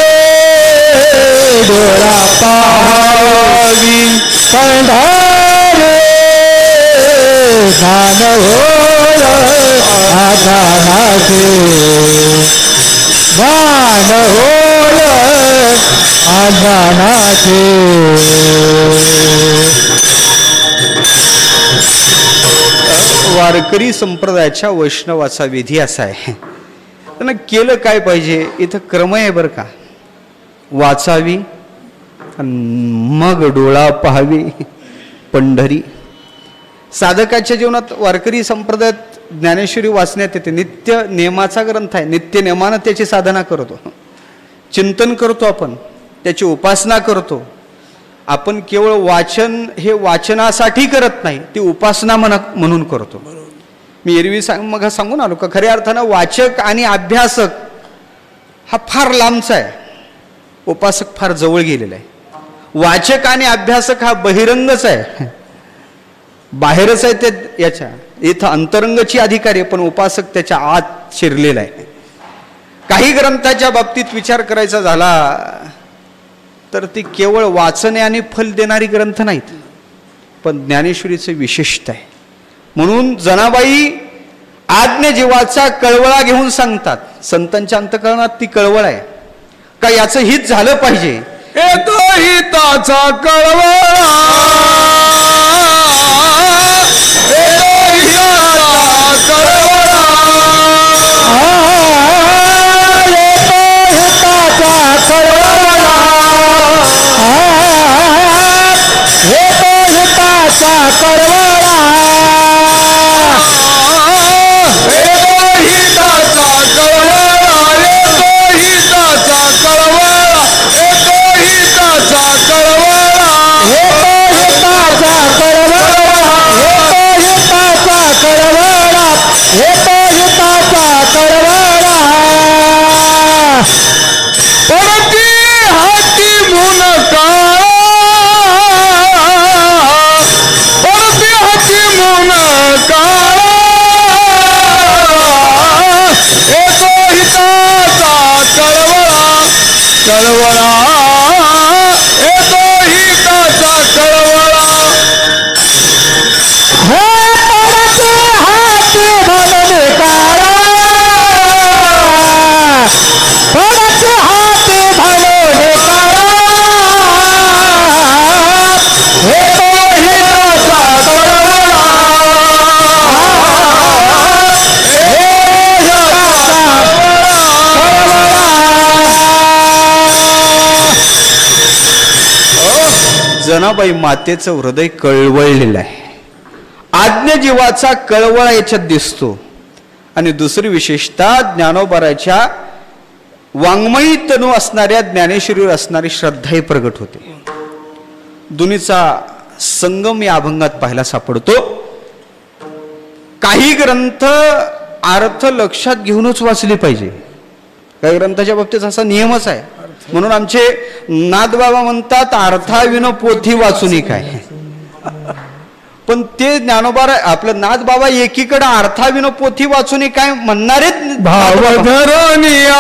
डोळा पहावी पंढरे दान होय आदानाचे दान होय आदानाचे वारकरी संप्रदायाच्या वैष्णवाचा विधी असा आहे. त्यांना केलं काय पाहिजे? इथं क्रम आहे बरं का. वाचावी मग डोळा पहावी पंढरी. साधकाच्या जीवनात वारकरी संप्रदायात ज्ञानेश्वरी वाचण्यात येते. नित्य नियमाचा ग्रंथ आहे. नित्य नियमानं त्याची साधना करतो. चिंतन करतो आपण त्याची उपासना करतो. आपण केवळ वाचन हे वाचनासाठी करत नाही ती उपासना म्हणा म्हणून करतो. मी एरवी सांग मग सांगून आलो का खऱ्या अर्थानं वाचक आणि अभ्यासक हा फार लांबचा आहे. उपासक फार जवळ गेलेला आहे. वाचक आणि अभ्यासक हा बहिरंगच आहे. बाहेरच आहे ते याच्या इथं अंतरंगची अधिकारी आहे पण उपासक त्याच्या आत शिरलेला आहे. काही ग्रंथाच्या बाबतीत विचार करायचा झाला तर ती केवळ वाचने आणि फल देणारी ग्रंथ नाहीत पण ज्ञानेश्वरीचं विशिष्ट आहे. म्हणून जनाबाई आज्ञ जीवाचा कळवळा घेऊन सांगतात संतांच्या अंतकरणात ती कळवळ आहे. का याचं हित झालं पाहिजे? येतो हिताचा कळवळा! जमुनाबाई मातेचं हृदय कळवळलेलं आहे. आज्ञजीवाचा कळवळा याच्यात दिसतो. आणि दुसरी विशेषता ज्ञानोबाराच्या वाङ्मयी तनू असणाऱ्या ज्ञानेश्वरीवर असणारी श्रद्धाही प्रगट होते. दोन्हीचा संगम या अभंगात पाहायला सापडतो. काही ग्रंथ अर्थ लक्षात घेऊनच वाचले पाहिजे. काही ग्रंथाच्या बाबतीत असा नियमच आहे. म्हणून आमचे नादबाबा म्हणतात अर्थाविनो पोथी वाचून काय पण ते ज्ञानोबा आपलं नादबाबा एकीकडे अर्थाविनो पोथी वाचून काय म्हणणारे भावधरणिया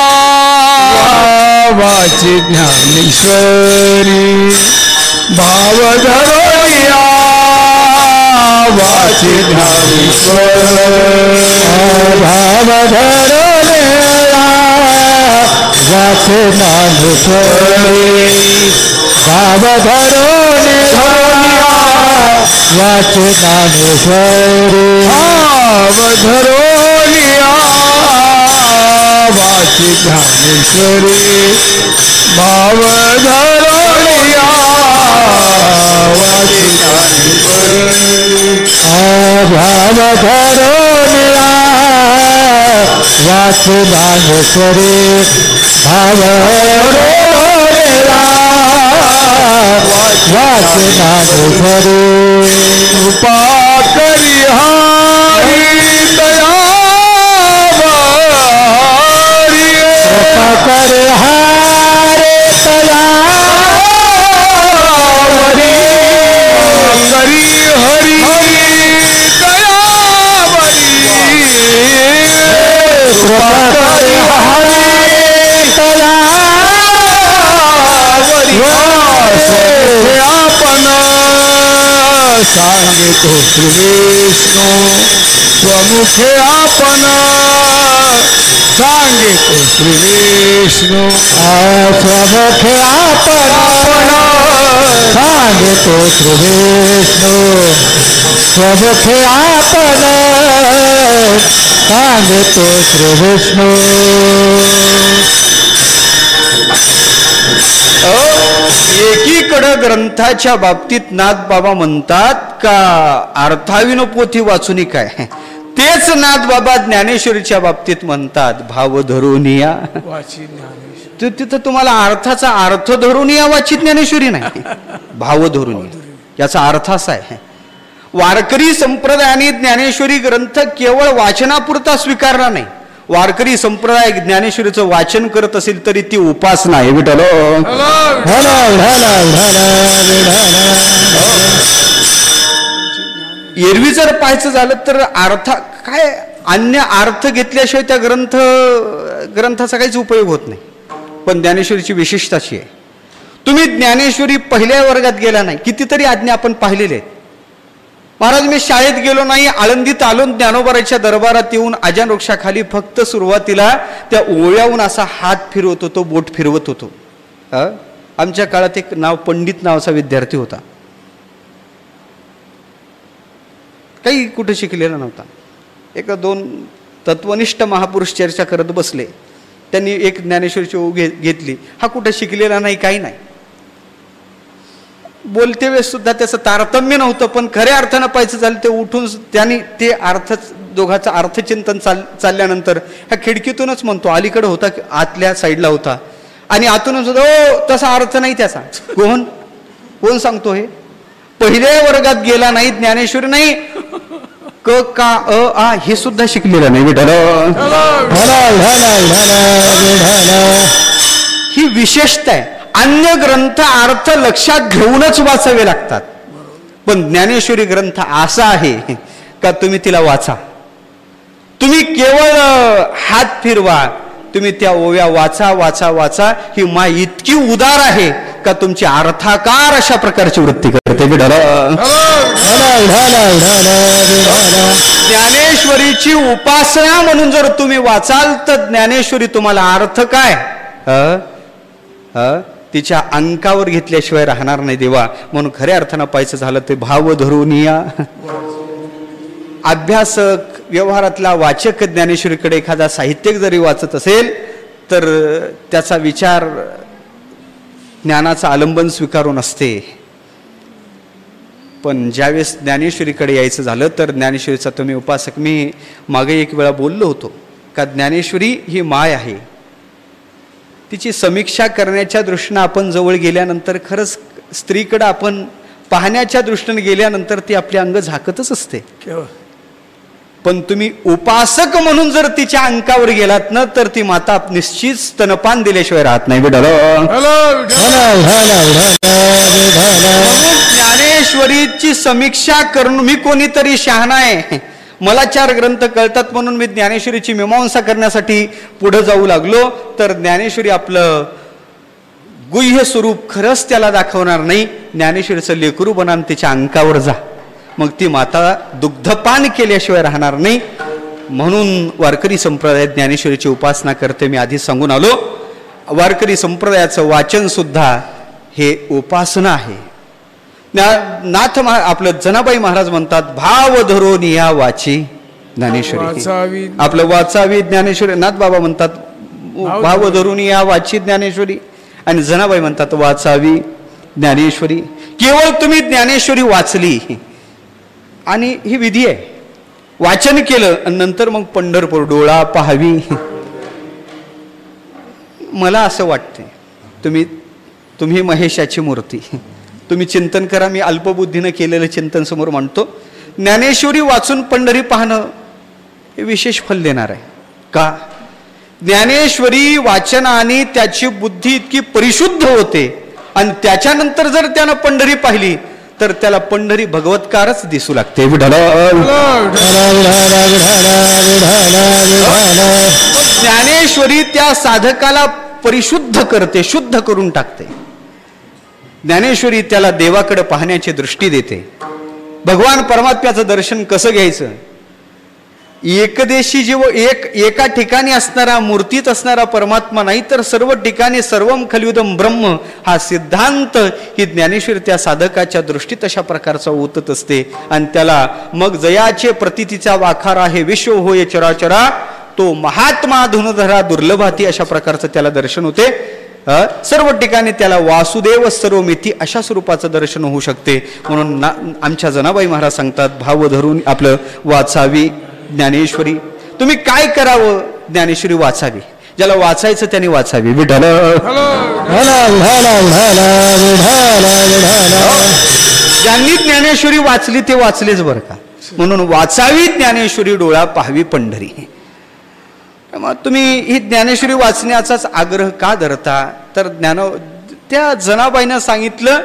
ज्ञानेश्वरी. भावधरणिया वाची ज्ञानेश्वरी. भाव वाच नानुसरी भाव धरणे वाच नानुसरी भावधरोनिया वाची ज्ञानेश्वरी भावधरोनिया वाची ज्ञानेश्वरी भाव धरलेला वाच नानुसरी भाव धरलेला वाच नानुसरी कृपा करी हारी दयावारी कर हारे तयावरी करी हरी दयावरी कृपा सांगितो श्रीविष्णू स्वमुखे आपण. सांगितो श्रीविष्णू स्वमुखे आपण. सांगतो श्रीविष्णू स्वमुखे आपण. सांगतो श्रीविष्णू एकीकडं ग्रंथाच्या बाबतीत नाथ बाबा म्हणतात का अर्थाविनो पोथी वाचुनी काय? तेच नाथ बाबा ज्ञानेश्वरीच्या बाबतीत म्हणतात भाव धरून या. तर तिथं तुम्हाला अर्थाचा अर्थ धरून या वाची ज्ञानेश्वरी नाही. भाव धरून या. याचा अर्थ असा आहे. वारकरी संप्रदायाने ज्ञानेश्वरी ग्रंथ केवळ वाचनापुरता स्वीकारला नाही. वारकरी संप्रदाय ज्ञानेश्वरीचं वाचन करत असेल तरी ती उपासना आहे विठल हो. एरवी जर पाहायचं झालं तर अर्थ काय अन्य अर्थ घेतल्याशिवाय त्या ग्रंथ ग्रंथाचा काहीच उपयोग होत नाही. पण ज्ञानेश्वरीची विशेषता अशी आहे. तुम्ही ज्ञानेश्वरी पहिल्या वर्गात गेला नाही कितीतरी आज्ञा आपण पाहिलेले आहेत. महाराज मी शाळेत गेलो नाही आळंदीत आलो ज्ञानोबाराच्या दरबारात येऊन अजान वृक्षाखाली फक्त सुरुवातीला त्या ओळ्याहून असा हात फिरवत होतो बोट फिरवत होतो. आमच्या काळात एक नाव पंडित नावाचा विद्यार्थी होता. काही कुठे शिकलेला नव्हता. एक दोन तत्वनिष्ठ महापुरुष चर्चा करत बसले. त्यांनी एक ज्ञानेश्वरीची ओघ घे घेतली. हा कुठं शिकलेला नाही काही नाही. बोलते वेळेस सुद्धा त्याचं तारतम्य नव्हतं पण खऱ्या अर्थानं पाहायचं झालं ते उठून त्यांनी ते अर्थ दोघाचं अर्थचिंतन चाल चालल्यानंतर ह्या खिडकीतूनच म्हणतो अलीकडे होता की आतल्या साईडला होता. आणि आतूनच होता ओ तसा अर्थ नाही त्याचा. कोण? कोण सांगतो हे? पहिल्या वर्गात गेला नाही ज्ञानेश्वरी नाही. क का अ आ हे सुद्धा शिकलेलं नाही ही विशेषता आहे. अन्य ग्रंथ अर्थ लक्षात घेऊनच वाचावे लागतात. पण ज्ञानेश्वरी ग्रंथ असा आहे का तुम्ही तिला वाचा. तुम्ही केवळ हात फिरवा तुम्ही त्या ओव्या वाचा वाचा वाचा ही मा इतकी उदार आहे का तुमची अर्थाकार अशा प्रकारची वृत्ती करते. ज्ञानेश्वरीची उपासना म्हणून जर तुम्ही वाचाल तर ज्ञानेश्वरी तुम्हाला अर्थ काय? ह तिच्या अंकावर घेतल्याशिवाय राहणार नाही देवा. म्हणून खऱ्या अर्थानं पाहायचं झालं ते भाव धरून या. अभ्यासक व्यवहारातला वाचक ज्ञानेश्वरीकडे एखादा साहित्यिक जरी वाचत असेल तर त्याचा विचार ज्ञानाचं आलंबन स्वीकारून असते. पण ज्यावेळेस ज्ञानेश्वरीकडे यायचं झालं तर ज्ञानेश्वरीचा तुम्ही उपासक मी मागे एक वेळा बोललो होतो का ज्ञानेश्वरी ही माय आहे. तिची समीक्षा करण्याच्या दृष्टीनं आपण जवळ गेल्यानंतर खरंच स्त्रीकडं आपण पाहण्याच्या दृष्टीने गेल्यानंतर ती आपले अंग झाकतच असते. पण तुम्ही उपासक म्हणून जर तिच्या अंकावर गेलात ना तर ती माता निश्चित स्तनपान दिल्याशिवाय राहत नाही. बेटा ज्ञानेश्वरीची समीक्षा करून मी कोणीतरी शहाणा आहे. मला चार ग्रंथ कळतात म्हणून मी ज्ञानेश्वरीची मीमांसा करण्यासाठी पुढं जाऊ लागलो. तर ज्ञानेश्वरी आपलं गुह्य स्वरूप खरंच त्याला दाखवणार नाही. ज्ञानेश्वरीचं लेकरू बनान तिच्या अंकावर जा. मग ती माता दुग्धपान केल्याशिवाय राहणार नाही. म्हणून वारकरी संप्रदायात ज्ञानेश्वरीची उपासना करते मी आधी सांगून आलो. वारकरी संप्रदायाचं वाचन सुद्धा हे उपासना आहे. ज्ञा- नाथ महा आपलं जनाबाई महाराज म्हणतात भाव धरून या वाची ज्ञानेश्वरी. आपलं वाचावी ज्ञानेश्वरी. नाथ बाबा म्हणतात भाव धरून या वाची ज्ञानेश्वरी. आणि जनाबाई म्हणतात वाचावी ज्ञानेश्वरी. केवळ तुम्ही ज्ञानेश्वरी वाचली. आणि ही विधी आहे. वाचन केलं आणि नंतर मग पंढरपूर डोळा पाहावी. मला असं वाटते तुम्ही तुम्ही महेशाची मूर्ती. तुम्ही चिंतन करा मी अल्पबुद्धीनं केलेलं चिंतन समोर मांडतो. ज्ञानेश्वरी वाचून पंढरी पाहणं हे विशेष फल देणार आहे. का? ज्ञानेश्वरी वाचनाने त्याची बुद्धी इतकी परिशुद्ध होते आणि त्याच्यानंतर जर त्यानं पंढरी पाहिली तर त्याला पंढरी भगवतकारच दिसू लागते. ज्ञानेश्वरी त्या साधकाला परिशुद्ध करते शुद्ध करून टाकते. ज्ञानेश्वरी त्याला देवाकडे पाहण्याची दृष्टी देते. भगवान परमात्म्याचं दर्शन कसं घ्यायचं? एकदेशी जीव एक एका ठिकाणी असणारा मूर्तीत असणारा परमात्मा नाही तर सर्व ठिकाणी सर्वम खलियुदम ब्रह्म हा सिद्धांत ही ज्ञानेश्वरी त्या साधकाच्या दृष्टीत अशा प्रकारचा ओतत असते. आणि त्याला मग जयाचे प्रतितीचा वाखारा हे विश्व होय चराचरा तो महात्मा धुनधरा दुर्लभाती अशा प्रकारचं त्याला दर्शन होते. सर्व ठिकाणी त्याला वासुदेव सर्व मिती अशा स्वरूपाचं दर्शन होऊ शकते. म्हणून ना आमच्या जनाबाई महाराज सांगतात भाव धरून आपलं वाचावी ज्ञानेश्वरी. तुम्ही काय करावं? ज्ञानेश्वरी वाचावी. ज्याला वाचायचं त्याने वाचावी. विठ्ठल. ज्यांनी ज्ञानेश्वरी वाचली ते वाचलेच बरं का? म्हणून वाचावी ज्ञानेश्वरी डोळा पाहावी पंढरी. मग तुम्ही ही ज्ञानेश्वरी वाचण्याचाच आग्रह का धरता? तर ज्ञान त्या जनाबाईनं सांगितलं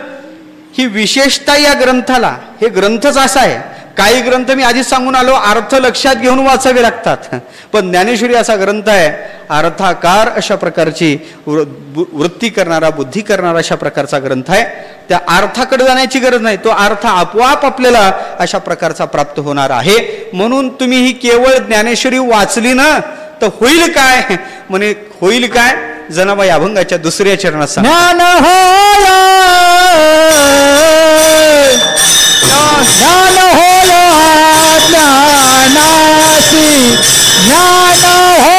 ही विशेषता या ग्रंथाला हे ग्रंथच असा आहे. काही ग्रंथ मी आधीच सांगून आलो अर्थ लक्षात घेऊन वाचावे लागतात. पण ज्ञानेश्वरी असा ग्रंथ आहे अर्थाकार अशा प्रकारची वृत्ती करणारा बुद्धी करणारा अशा प्रकारचा ग्रंथ आहे. त्या अर्थाकडे जाण्याची गरज नाही. तो अर्थ आपोआप आपल्याला अशा प्रकारचा प्राप्त होणार आहे. म्हणून तुम्ही ही केवळ ज्ञानेश्वरी वाचली ना तर होईल काय? म्हणे होईल काय? जनाबाई अभंगाच्या दुसऱ्या चरणात सांग ज्ञान होय! ज्ञान होय! ज्ञानासी ज्ञान हो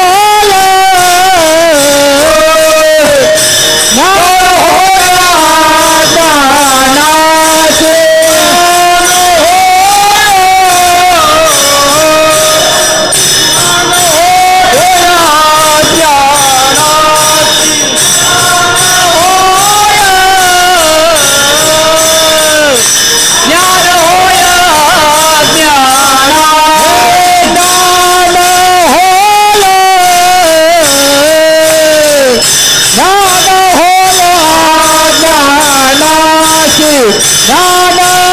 ज्ञानासी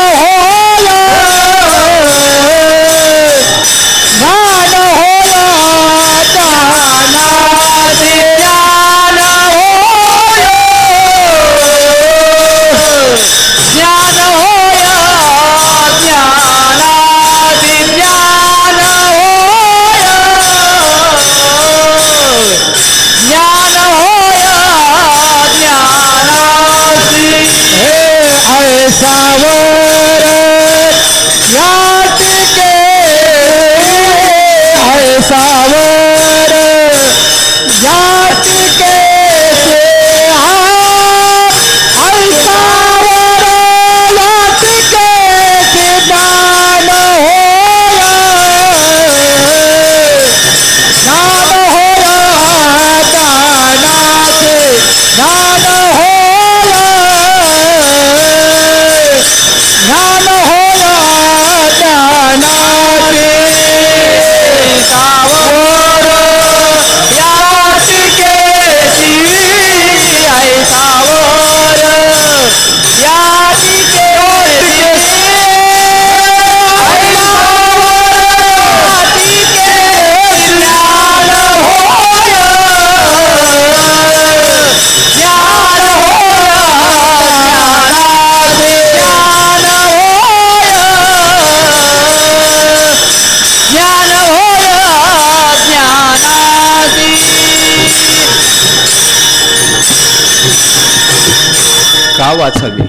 वाचावी.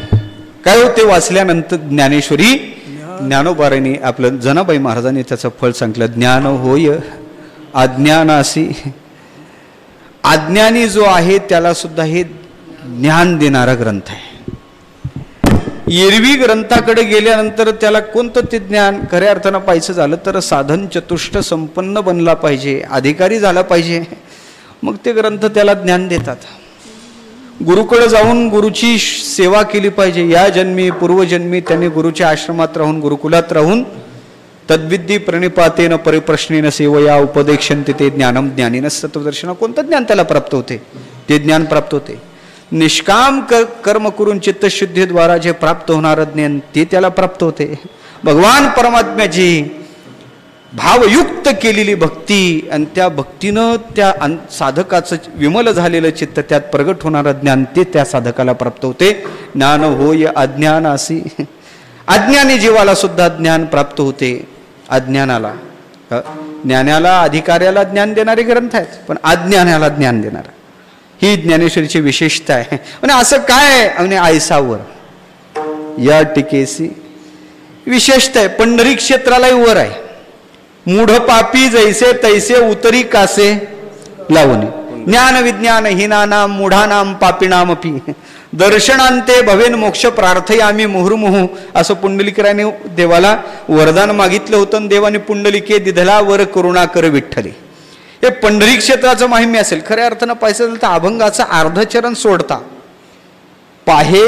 काय होते वाचल्यानंतर ज्ञानेश्वरी ज्ञानोबाराने आपलं जनाबाई महाराजांनी त्याचं फळ सांगितलं ज्ञान होय अज्ञानासी. अज्ञानी जो आहे त्याला सुद्धा हे ज्ञान देणारा ग्रंथ आहे. एरवी ग्रंथाकडे गेल्यानंतर त्याला कोणतं ते ज्ञान? खऱ्या अर्थानं पाहिजे झालं तर साधन चतुष्ट संपन्न बनला पाहिजे अधिकारी झाला पाहिजे. मग ते ग्रंथ त्याला ज्ञान देतात. गुरुकडे जाऊन गुरुची सेवा केली पाहिजे. या जन्मी पूर्वजन्मी त्यांनी गुरुच्या आश्रमात राहून गुरुकुलात राहून तद्विद्धी प्रणिपातेन परिप्रश्नेन सेवया उपदेक्षन्ते ते ज्ञानम ज्ञानीन सत्वदर्शन कोणतं ज्ञान त्याला प्राप्त होते? ते ज्ञान प्राप्त होते. निष्काम कर कर्म करून चित्तशुद्धीद्वारा जे प्राप्त होणारं ज्ञान ते त्याला प्राप्त होते. भगवान परमात्म्याची भावयुक्त केलेली भक्ती आणि त्या भक्तीनं त्या अन साधकाचं विमल झालेलं चित्त त्यात प्रगट होणारं ज्ञान ते त्या साधकाला प्राप्त होते. ज्ञान होय अज्ञान असी. अज्ञानी जीवाला सुद्धा ज्ञान प्राप्त होते अज्ञानाला. ज्ञानाला अधिकाऱ्याला ज्ञान देणारे ग्रंथ आहेत पण अज्ञानाला ज्ञान देणार. ही ज्ञानेश्वरीची विशेषता आहे. आणि असं काय आहे आणि आयसावर? या टिकेसी. विशेषता आहे पंढरी क्षेत्रालाही वर आहे. मूढ पापी जैसे तैसे उतरी कासे लावणे ज्ञान विज्ञान हिनानाम मूढानाम पापिणामपी दर्शनांते भवेन मोक्ष प्रार्थया आम्ही मुहुर्मुहू. असं पुंडलिकराने देवाला वरदान मागितलं होतं आणि देवाने पुंडलिके दिधला वर करुणा कर विठ्ठले. हे पंढरी क्षेत्राचं माहिमी असेल. खऱ्या अर्थानं पाहिजे असेल तर अभंगाचं अर्धचरण सोडता. पाहे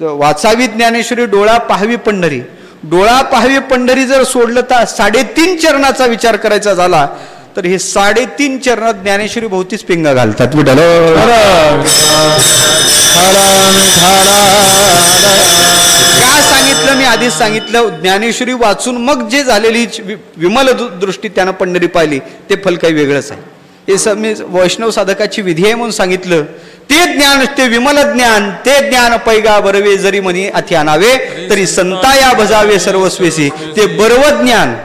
वाचावी ज्ञानेश्वरी डोळा पाहावी पंढरी. डोळा पाहावी पंढरी जर सोडलं तर साडेतीन चरणाचा विचार करायचा झाला तर हे साडेतीन चरण ज्ञानेश्वरी भोवतीच पिंगा घालतात. विठल का सांगितलं? मी आधीच सांगितलं. ज्ञानेश्वरी वाचून मग जे झालेली वि- विमल दृष्टी त्यानं पंढरी पाहिली. ते फल काही वेगळंच आहे. हे स मी वैष्णव साधकाची विधी आहे म्हणून सांगितलं. ते ज्ञान ते विमल ज्ञान ते ज्ञान पैगा बरवे जरी म्हणी अति आणावे तरी संताया भजावे सर्वस्वेसी. ते बरव ज्ञान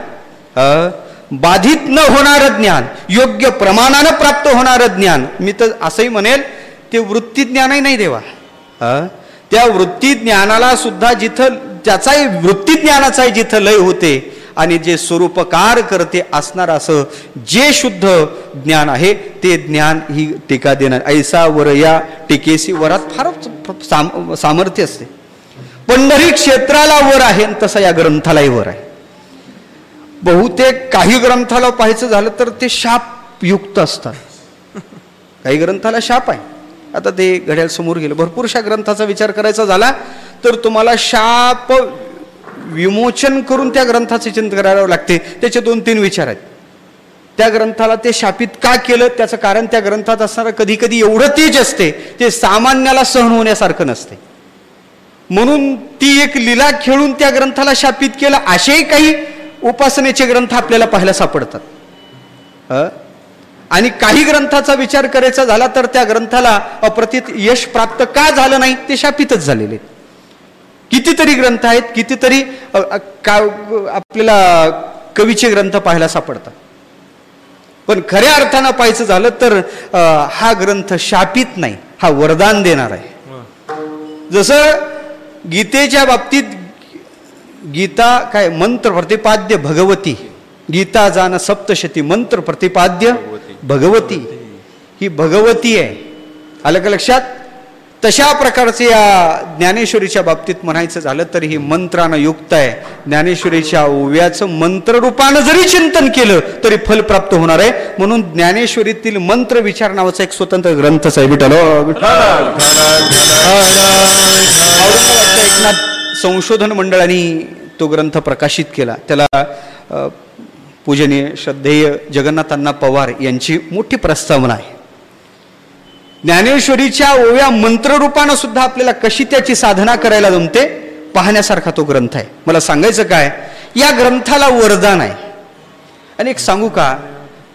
अ, बाधित न होणारं ज्ञान योग्य प्रमाणानं प्राप्त होणारं ज्ञान. मी तर असंही म्हणेल ते वृत्ती ज्ञानही नाही देवा. अ, त्या वृत्ती ज्ञानाला सुद्धा जिथं त्याचाही वृत्ती ज्ञानाचाही जिथं लय होते आणि जे स्वरूपकार करते असणार असं जे शुद्ध ज्ञान आहे ते ज्ञान ही टीका देणार. ऐसा वर या टीकेसी वरात फारच साम सामर्थ्य असते. पंढरी क्षेत्राला वर आहे आणि तसा या ग्रंथालाही वर आहे. बहुतेक काही ग्रंथाला पाहायचं झालं तर ते शापयुक्त असतात. काही ग्रंथाला शाप आहे. आता ते घड्याळ समोर गेलं. भरपूरशा ग्रंथाचा विचार करायचा झाला तर तुम्हाला शाप विमोचन करून त्या ग्रंथाचे चिंतन करावं लागते. त्याचे दोन तीन विचार आहेत. त्या ग्रंथाला ते शापित का केलं? त्याचं कारण त्या ग्रंथात असणारं कधी कधी एवढं तेज असते ते सामान्याला सहन होण्यासारखं नसते. म्हणून ती एक लीला खेळून त्या ग्रंथाला शापित केलं असेही काही उपासनेचे ग्रंथ आपल्याला पाहायला सापडतात. आणि काही ग्रंथाचा विचार करायचा झाला तर त्या ग्रंथाला अप्रतित यश प्राप्त का झालं नाही ते शापितच झालेले आहेत. कितीतरी ग्रंथ आहेत कितीतरी का आपल्याला कवीचे ग्रंथ पाहायला सापडतात. पण खऱ्या अर्थानं पाहायचं झालं तर हा ग्रंथ शापित नाही हा वरदान देणार आहे. जसं गीतेच्या बाबतीत गीता काय मंत्र प्रतिपाद्य भगवती. गीता जाण सप्तशती मंत्र प्रतिपाद्य भगवती. ही भगवती आहे. आलं का लक्षात? तशा प्रकारचे या ज्ञानेश्वरीच्या बाबतीत म्हणायचं झालं तर ही मंत्रानं युक्त आहे. ज्ञानेश्वरीच्या ओव्याचं मंत्ररूपानं जरी चिंतन केलं तरी फल प्राप्त होणार आहे. म्हणून ज्ञानेश्वरीतील मंत्र विचार नावाचा एक स्वतंत्र ग्रंथच आहे विठ्ठल एकनाथ संशोधन मंडळाने तो ग्रंथ प्रकाशित केला. त्याला पूजनीय श्रद्धेय जगन्नाथांना पवार यांची मोठी प्रस्तावना आहे. ज्ञानेश्वरीच्या ओव्या मंत्ररूपानं सुद्धा आपल्याला कशी त्याची साधना करायला जमते? पाहण्यासारखा तो ग्रंथ आहे. मला सांगायचं काय? या ग्रंथाला वरदान आहे. आणि एक सांगू का?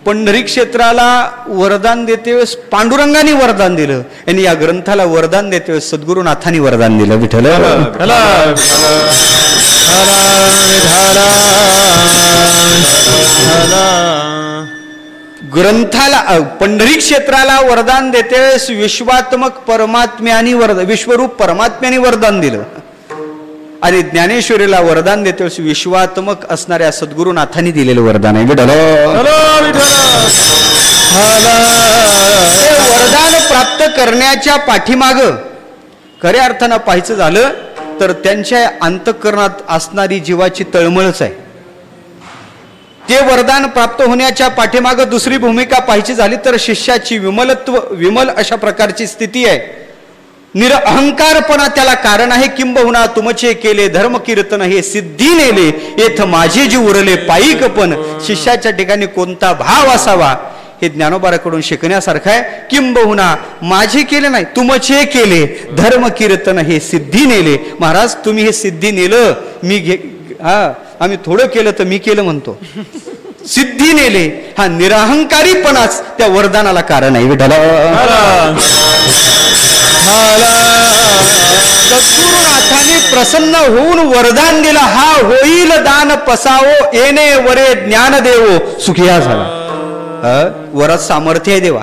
पंढरी क्षेत्राला वरदान देते वेळेस पांडुरंगाने वरदान दिलं. आणि या ग्रंथाला वरदान देते वेळेस सद्गुरुनाथांनी वरदान दिलं. विठ्ठल. ग्रंथाला पंढरी क्षेत्राला वरदान देते वेळेस विश्वात्मक परमात्म्यानी वरद विश्वरूप परमात्म्याने वरदान दिलं. आणि ज्ञानेश्वरीला वरदान देते वेळेस विश्वात्मक असणाऱ्या सद्गुरुनाथांनी दिलेलं वरदान आहे. विठ्ठल! हे वरदान प्राप्त करण्याच्या पाठीमाग खऱ्या अर्थानं पाहायचं झालं तर त्यांच्या अंतःकरणात असणारी जीवाची तळमळच आहे. ते वरदान प्राप्त होण्याच्या पाठीमागं दुसरी भूमिका पाहायची झाली तर शिष्याची विमलत्व विमल अशा प्रकारची स्थिती आहे. निरअहंकारपणा त्याला कारण आहे. किंबहुना तुमचे केले धर्म कीर्तन हे सिद्धी नेले. येथ माझे जी उरले पायिकपण शिष्याच्या ठिकाणी कोणता भाव असावा? हे ज्ञानोबाराकडून शिकण्यासारखं आहे. किंबहुना माझे केले नाही तुमचे केले. धर्म कीर्तन हे सिद्धी नेले. महाराज तुम्ही हे सिद्धी नेलं. मी घे हा आम्ही थोडं केलं तर मी केलं म्हणतो. सिद्धी नेले हा निराहंकारीपणाच त्या वरदानाला कारण आहे विठाला सद्गुरुनाथाने प्रसन्न होऊन वरदान दिला हा होईल दान पसावो येणे वरे ज्ञान देवो सुखिया झाला. वरात सामर्थ्य आहे देवा.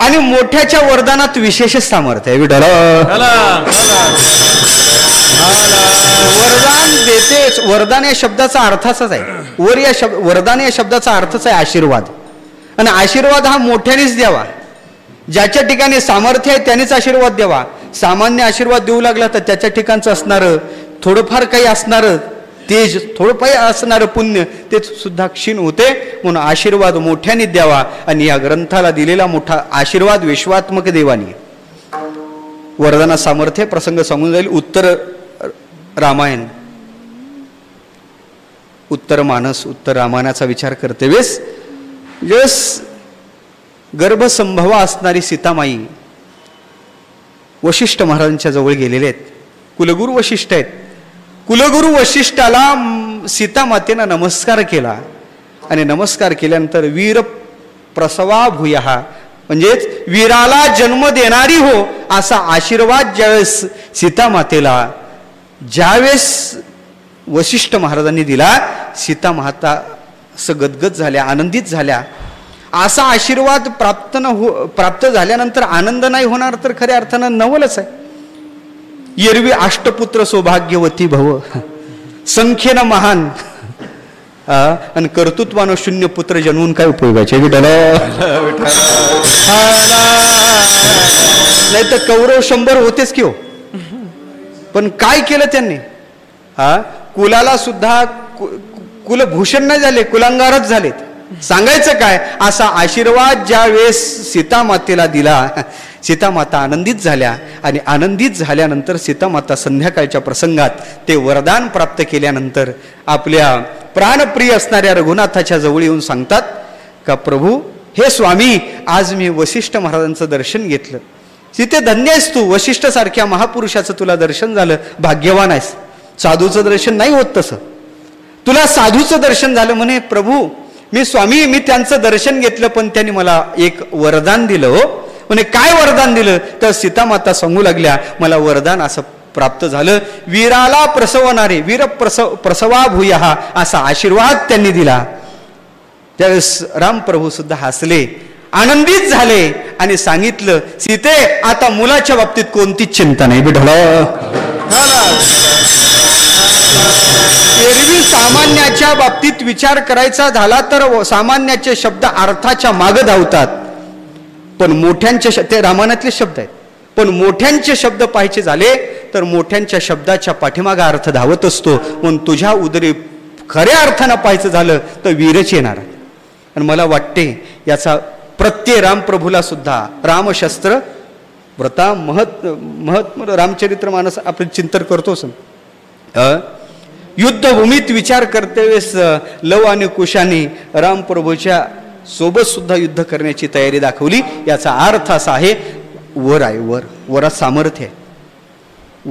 आणि मोठ्याच्या वरदानात विशेष सामर्थ्य आहे विठाला वरदान देतेच वरदान या शब्दाचा अर्थाचाच आहे. वर या शब्द वरदान या शब्दाचा अर्थच आहे आशीर्वाद. आणि आशीर्वाद हा मोठ्यानेच द्यावा. ज्याच्या ठिकाणी सामर्थ्य आहे त्यानेच आशीर्वाद द्यावा. सामान्य आशीर्वाद देऊ लागला तर त्याच्या ठिकाणचं असणारं थोडंफार काही असणारं तेज थोडंफार असणारं पुण्य ते सुद्धा क्षीण होते. म्हणून आशीर्वाद मोठ्याने द्यावा. आणि या ग्रंथाला दिलेला मोठा आशीर्वाद विश्वात्मक देवानी वरदाना सामर्थ्य प्रसंग सांगून जाईल. उत्तर रामायण. उत्तर मानस उत्तर रामायणाचा विचार करते. वेस वेळेस गर्भसंभवा असणारी सीतामाई वशिष्ठ महाराजांच्या जवळ गेलेले आहेत. कुलगुरू वशिष्ठ आहेत. कुलगुरू वशिष्ठाला सीतामातेनं नमस्कार केला. आणि नमस्कार केल्यानंतर वीर प्रसवा भूया म्हणजेच वीराला जन्म देणारी हो असा आशीर्वाद ज्यावेळेस सीतामातेला ज्यावेळेस वशिष्ठ महाराजांनी दिला सीता माता असं गदगद झाल्या आनंदित झाल्या. असा आशीर्वाद प्राप्त न हो प्राप्त झाल्यानंतर आनंद नाही होणार तर खऱ्या अर्थानं नवलच आहे. एरवी अष्टपुत्र सौभाग्यवती भव संख्येनं महान. आणि कर्तृत्वानं शून्य पुत्र जन्मून काय उपयोगाचे? नाही तर कौरव शंभर होतेच की हो. पण काय केलं त्यांनी? हा? कुलाला सुद्धा कु- कुलभूषण नाही झाले कुलांगारच झालेत. सांगायचं काय? असा आशीर्वाद ज्या वेळेस सीतामातेला दिला सीतामाता आनंदित झाल्या आणि आनंदित झाल्यानंतर सीतामाता संध्याकाळच्या प्रसंगात ते वरदान प्राप्त केल्यानंतर आपल्या प्राणप्रिय असणाऱ्या रघुनाथाच्या जवळ येऊन सांगतात का प्रभू हे स्वामी आज मी वशिष्ठ महाराजांचं दर्शन घेतलं. तिथे धन्य आहेस तू वशिष्ठसारख्या महापुरुषाचं तुला दर्शन झालं भाग्यवान आहेस. साधूचं दर्शन नाही होत तसं. तुला साधूचं दर्शन झालं म्हणे प्रभू मी स्वामी मी त्यांचं दर्शन घेतलं पण त्यांनी मला एक वरदान दिलं हो. म्हणे काय वरदान दिलं? तर सीतामाता सांगू लागल्या मला वरदान असं प्राप्त झालं. वीराला प्रसवणारे वीर प्रसव प्रसवा भूया असा आशीर्वाद त्यांनी दिला. त्यावेळेस रामप्रभू सुद्धा हसले. आनंदित झाले. आणि सांगितलं सीते आता मुलाच्या बाबतीत कोणतीच चिंता नाही बिढळ एरवी सामान्याच्या बाबतीत विचार करायचा झाला तर सामान्याचे शब्द अर्थाच्या माग धावतात. पण मोठ्यांचे ते रामायणातले शब्द आहेत. पण मोठ्यांचे शब्द पाहायचे झाले तर मोठ्यांच्या शब्दाच्या पाठीमागा अर्थ धावत असतो. म्हणून तुझ्या उदरी खऱ्या अर्थानं पाहायचं झालं तर वीरच येणार. आणि मला वाटते याचा प्रत्यय रामप्रभूला सुद्धा रामशस्त्र व्रता महत् महत् रामचरित्र मानस आपण चिंतन करतोच अ? युद्धभूमीत विचार करतेवेळेस लव आणि कुशाने रामप्रभूच्या सोबत सुद्धा युद्ध करण्याची तयारी दाखवली. याचा अर्थ असा आहे वर आहे वर वरात सामर्थ्य आहे.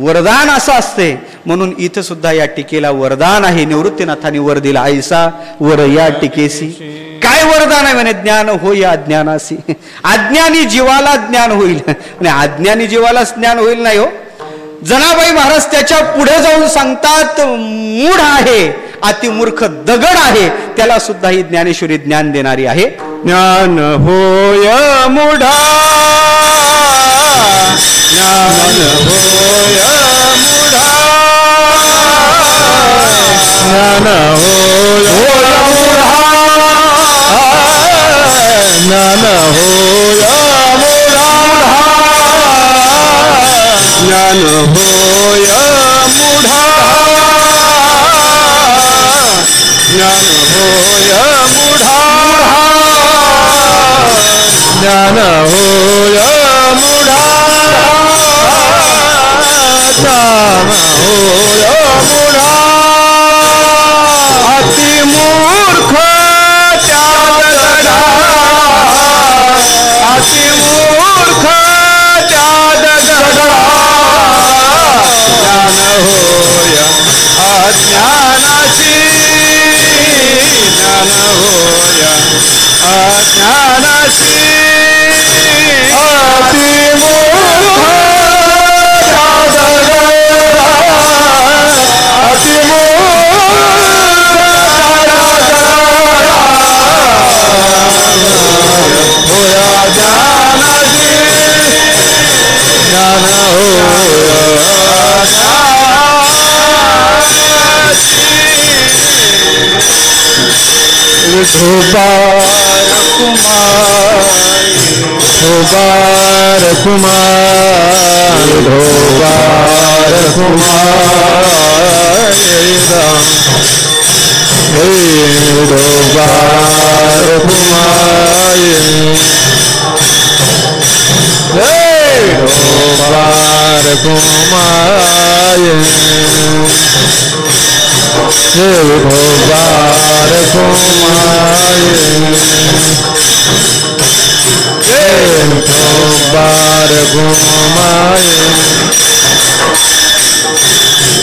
वरदान असं असते म्हणून इथं सुद्धा या टीकेला वरदान आहे. निवृत्तीनाथाने वर दिला आयसा वर या टीकेसी काय वरदान आहे म्हणे ज्ञान होय अज्ञानासी. अज्ञानी जीवाला ज्ञान होईल. आणि अज्ञानी जीवालाच ज्ञान होईल नाही हो. जनाबाई महाराज त्याच्या पुढे जाऊन सांगतात मूढ आहे अतिमूर्ख दगड आहे त्याला सुद्धा ही ज्ञानेश्वरी ज्ञान देणारी आहे. ज्ञान होय मुढा. ज्ञान होय मुढा. ज्ञान होय मुढा. ज्ञान हो राम ज्ञान होय मुढा ज्ञान होय मुढा ज्ञान हो मुढा राम मुढा अति मूर्ख त्याग Oh, Hey,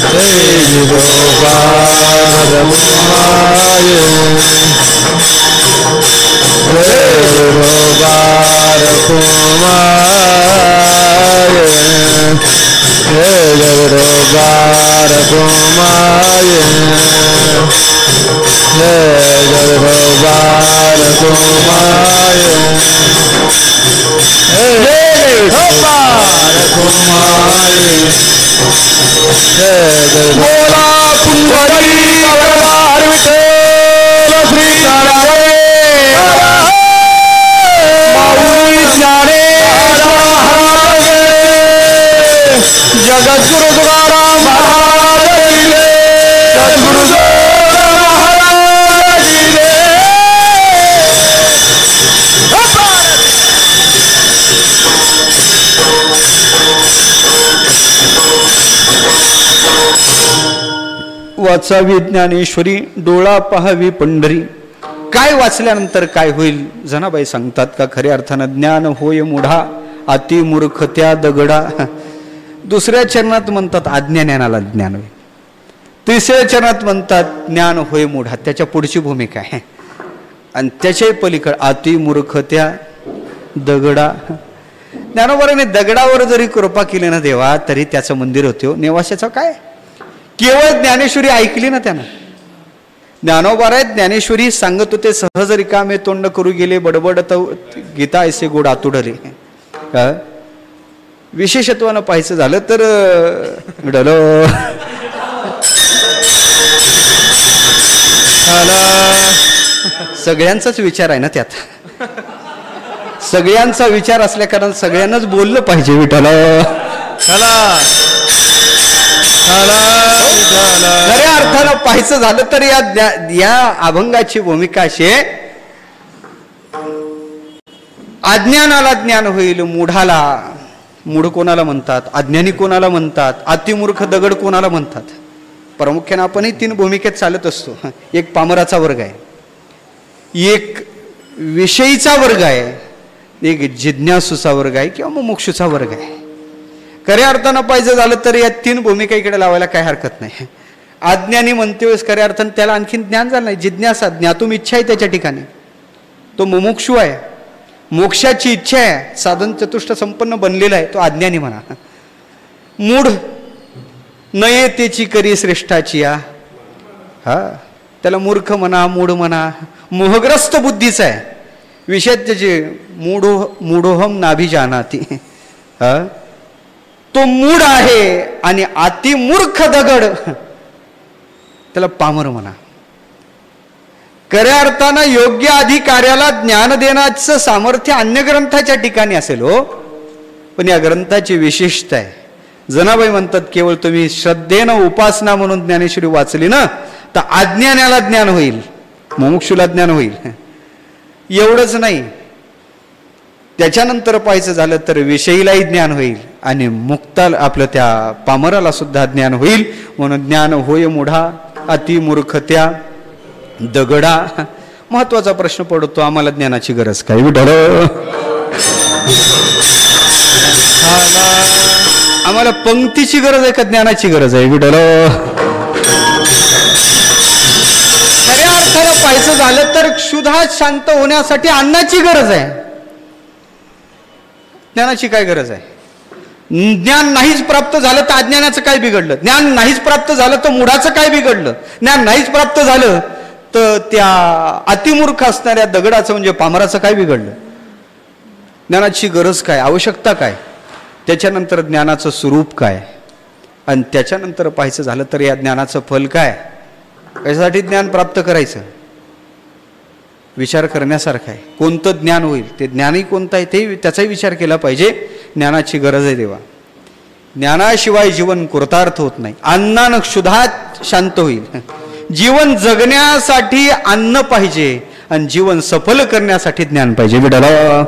Devido Hey! miles. போலா புங்கடி அறிவிட்டு ஸ்ரீ ஜகத்குரு துகார वाचावी ज्ञानेश्वरी डोळा पहावी पंढरी. काय वाचल्यानंतर काय होईल? जनाबाई सांगतात का खऱ्या अर्थानं ज्ञान होय मुढा अति मूर्ख त्या दगडा. दुसऱ्या चरणात म्हणतात आज्ञानाला ज्ञान होय. तिसऱ्या चरणात म्हणतात ज्ञान होय मुढा. त्याच्या पुढची भूमिका आहे. आणि त्याच्याही पलीकड अति मूर्ख त्या दगडा. ज्ञानोबाराने दगडावर जरी कृपा केली ना देवा तरी त्याचं मंदिर होते हो. नेवाशाचं काय? केवळ ज्ञानेश्वरी ऐकली ना त्यानं. ज्ञानोबाराय ज्ञानेश्वरी सांगत होते सहज रिकामे तोंड करू गेले बडबडत गीता ऐसे गोड आतुडले का विशेषत्वानं पाहायचं झालं तर डलो. सगळ्यांचाच विचार आहे ना त्यात. सगळ्यांचा विचार असल्या कारण सगळ्यांनाच बोललं पाहिजे विठाला खऱ्या अर्थानं पाहायचं झालं तर या या अभंगाची भूमिका अशी अज्ञानाला ज्ञान होईल मूढाला मूढ कोणाला म्हणतात? अज्ञानी कोणाला म्हणतात? अतिमूर्ख दगड कोणाला म्हणतात? प्रामुख्याने आपणही तीन भूमिकेत चालत असतो. एक पामराचा वर्ग आहे. एक विषयीचा वर्ग आहे. एक जिज्ञासूचा वर्ग आहे किंवा मग मोक्षूचा वर्ग आहे. खऱ्या अर्थानं पाहिजे झालं तर या तीन भूमिका इकडे लावायला काही हरकत नाही. अज्ञानी म्हणते वेळेस खऱ्या अर्थानं त्याला आणखीन ज्ञान झालं नाही. जिज्ञासा ज्ञातूम इच्छा आहे त्याच्या ठिकाणी. तो मुमुक्षू आहे. मोक्षाची इच्छा आहे. साधन चतुष्ट संपन्न बनलेला आहे. तो अज्ञानी म्हणा. मूढ नये त्याची करी श्रेष्ठाची या. हा. त्याला मूर्ख म्हणा मूढ म्हणा. मोहग्रस्त बुद्धीचा आहे. विषय त्याचे मूढो मूढोहम नाभी जानाती। तो मूड आहे आणि अतिमूर्ख दगड. त्याला पामर म्हणा. खऱ्या अर्थानं योग्य अधिकार्याला ज्ञान देण्याचं सामर्थ्य अन्य ग्रंथाच्या ठिकाणी असेल हो. पण या ग्रंथाची विशेषता आहे. जनाबाई म्हणतात केवळ तुम्ही श्रद्धेनं उपासना म्हणून ज्ञानेश्वरी वाचली ना तर अज्ञानाला ज्ञान होईल. मुमुक्षुला ज्ञान होईल. एवढंच नाही. त्याच्यानंतर पाहायचं झालं तर विषयीलाही ज्ञान होईल आणि मुक्ता आपलं त्या पामराला सुद्धा ज्ञान होईल. म्हणून ज्ञान होय मुढा अतिमूर्खत्या दगडा. महत्त्वाचा प्रश्न पडतो आम्हाला ज्ञानाची गरज काय? विढळ आम्हाला पंक्तीची गरज आहे का ज्ञानाची गरज आहे? विढळ पाहायचं झालं तर क्षुधा शांत होण्यासाठी अन्नाची गरज आहे. ज्ञानाची काय गरज आहे? ज्ञान नाहीच प्राप्त झालं तर अज्ञानाचं काय बिघडलं? ज्ञान नाहीच प्राप्त झालं तर मुढाचं काय बिघडलं? ज्ञान नाहीच प्राप्त झालं तर त्या अतिमूर्ख असणाऱ्या दगडाचं म्हणजे पामराचं काय बिघडलं? ज्ञानाची गरज काय? आवश्यकता काय? त्याच्यानंतर ज्ञानाचं स्वरूप काय? आणि त्याच्यानंतर पाहायचं झालं तर या ज्ञानाचं फल काय? कशासाठी ज्ञान प्राप्त करायचं? विचार करण्यासारखं आहे. कोणतं ज्ञान होईल? ते ज्ञानही कोणतं आहे ते त्याचाही विचार केला पाहिजे. ज्ञानाची गरज आहे देवा. ज्ञानाशिवाय जीवन कृतार्थ होत नाही. अन्नानं क्षुधात शांत होईल. जीवन जगण्यासाठी अन्न पाहिजे आणि जीवन सफल करण्यासाठी ज्ञान पाहिजे. बिडाला.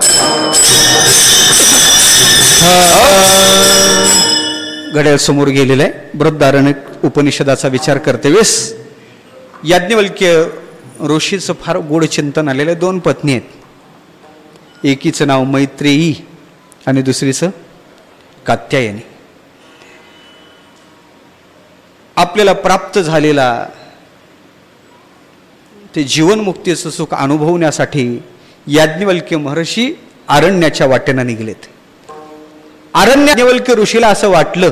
घड्याळ समोर गेलेलं आहे. बृद्धारण उपनिषदाचा विचार करते वेस. याज्ञवल्क्य ऋषीचं फार गोड चिंतन आलेलं आहे. दोन पत्नी आहेत. एकीचं नाव मैत्रेयी आणि दुसरीचं कात्यायनी. आपल्याला प्राप्त झालेला ते जीवनमुक्तीचं सुख अनुभवण्यासाठी याज्ञवल्क्य महर्षी आरण्याच्या वाटेनं निघलेत. आरण्य ऋषीला असं वाटलं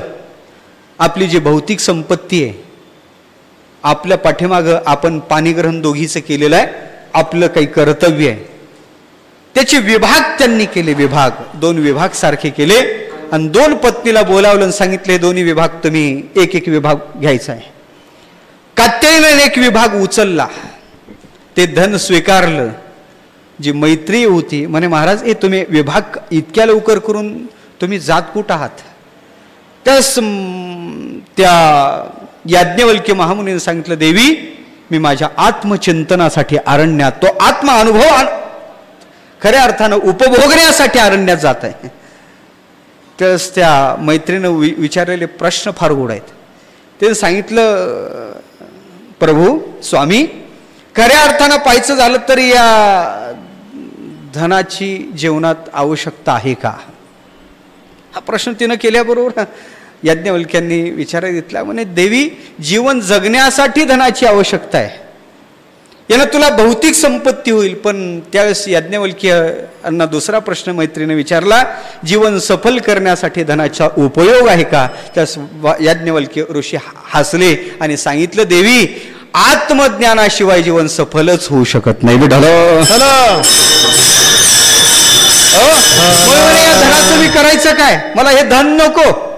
आपली जी भौतिक संपत्ती आहे आपल्या पाठीमागं आपण पाणीग्रहण दोघीचं केलेलं आहे. आपलं काही कर्तव्य आहे. त्याचे विभाग त्यांनी केले विभाग. दोन विभाग सारखे केले. आणि दोन पत्नीला बोलावलं आणि सांगितले दोन्ही विभाग तुम्ही एक एक विभाग घ्यायचा आहे. कात्यायनं एक विभाग उचलला. ते धन स्वीकारलं. जी मैत्री होती म्हणे महाराज हे तुम्ही विभाग इतक्या लवकर करून तुम्ही जात कुठं आहात? त्या त्या याज्ञवल्क्य महामुनीने सांगितलं देवी मी माझ्या आत्मचिंतनासाठी अरण्यात तो आत्म अनुभव खऱ्या अर्थानं उपभोगण्यासाठी अरण्यात जात आहे. त्यास त्या मैत्रीनं वि विचारलेले प्रश्न फार गोड आहेत. ते सांगितलं प्रभू स्वामी खऱ्या अर्थानं पाहायचं झालं तर या धनाची जीवनात आवश्यकता आहे का? हा प्रश्न तिनं केल्याबरोबर याज्ञवल्क्यांनी विचार घेतला म्हणे देवी जीवन जगण्यासाठी धनाची आवश्यकता आहे. यानं तुला भौतिक संपत्ती होईल. पण त्यावेळेस याज्ञवल्क्यांना दुसरा प्रश्न मैत्रीने विचारला जीवन सफल करण्यासाठी धनाचा उपयोग आहे का? त्यास याज्ञवल्क्य ऋषी हसले आणि सांगितलं देवी आत्मज्ञानाशिवाय जीवन सफलच होऊ शकत नाही. धनाचं मी करायचं काय? मला हे धन नको.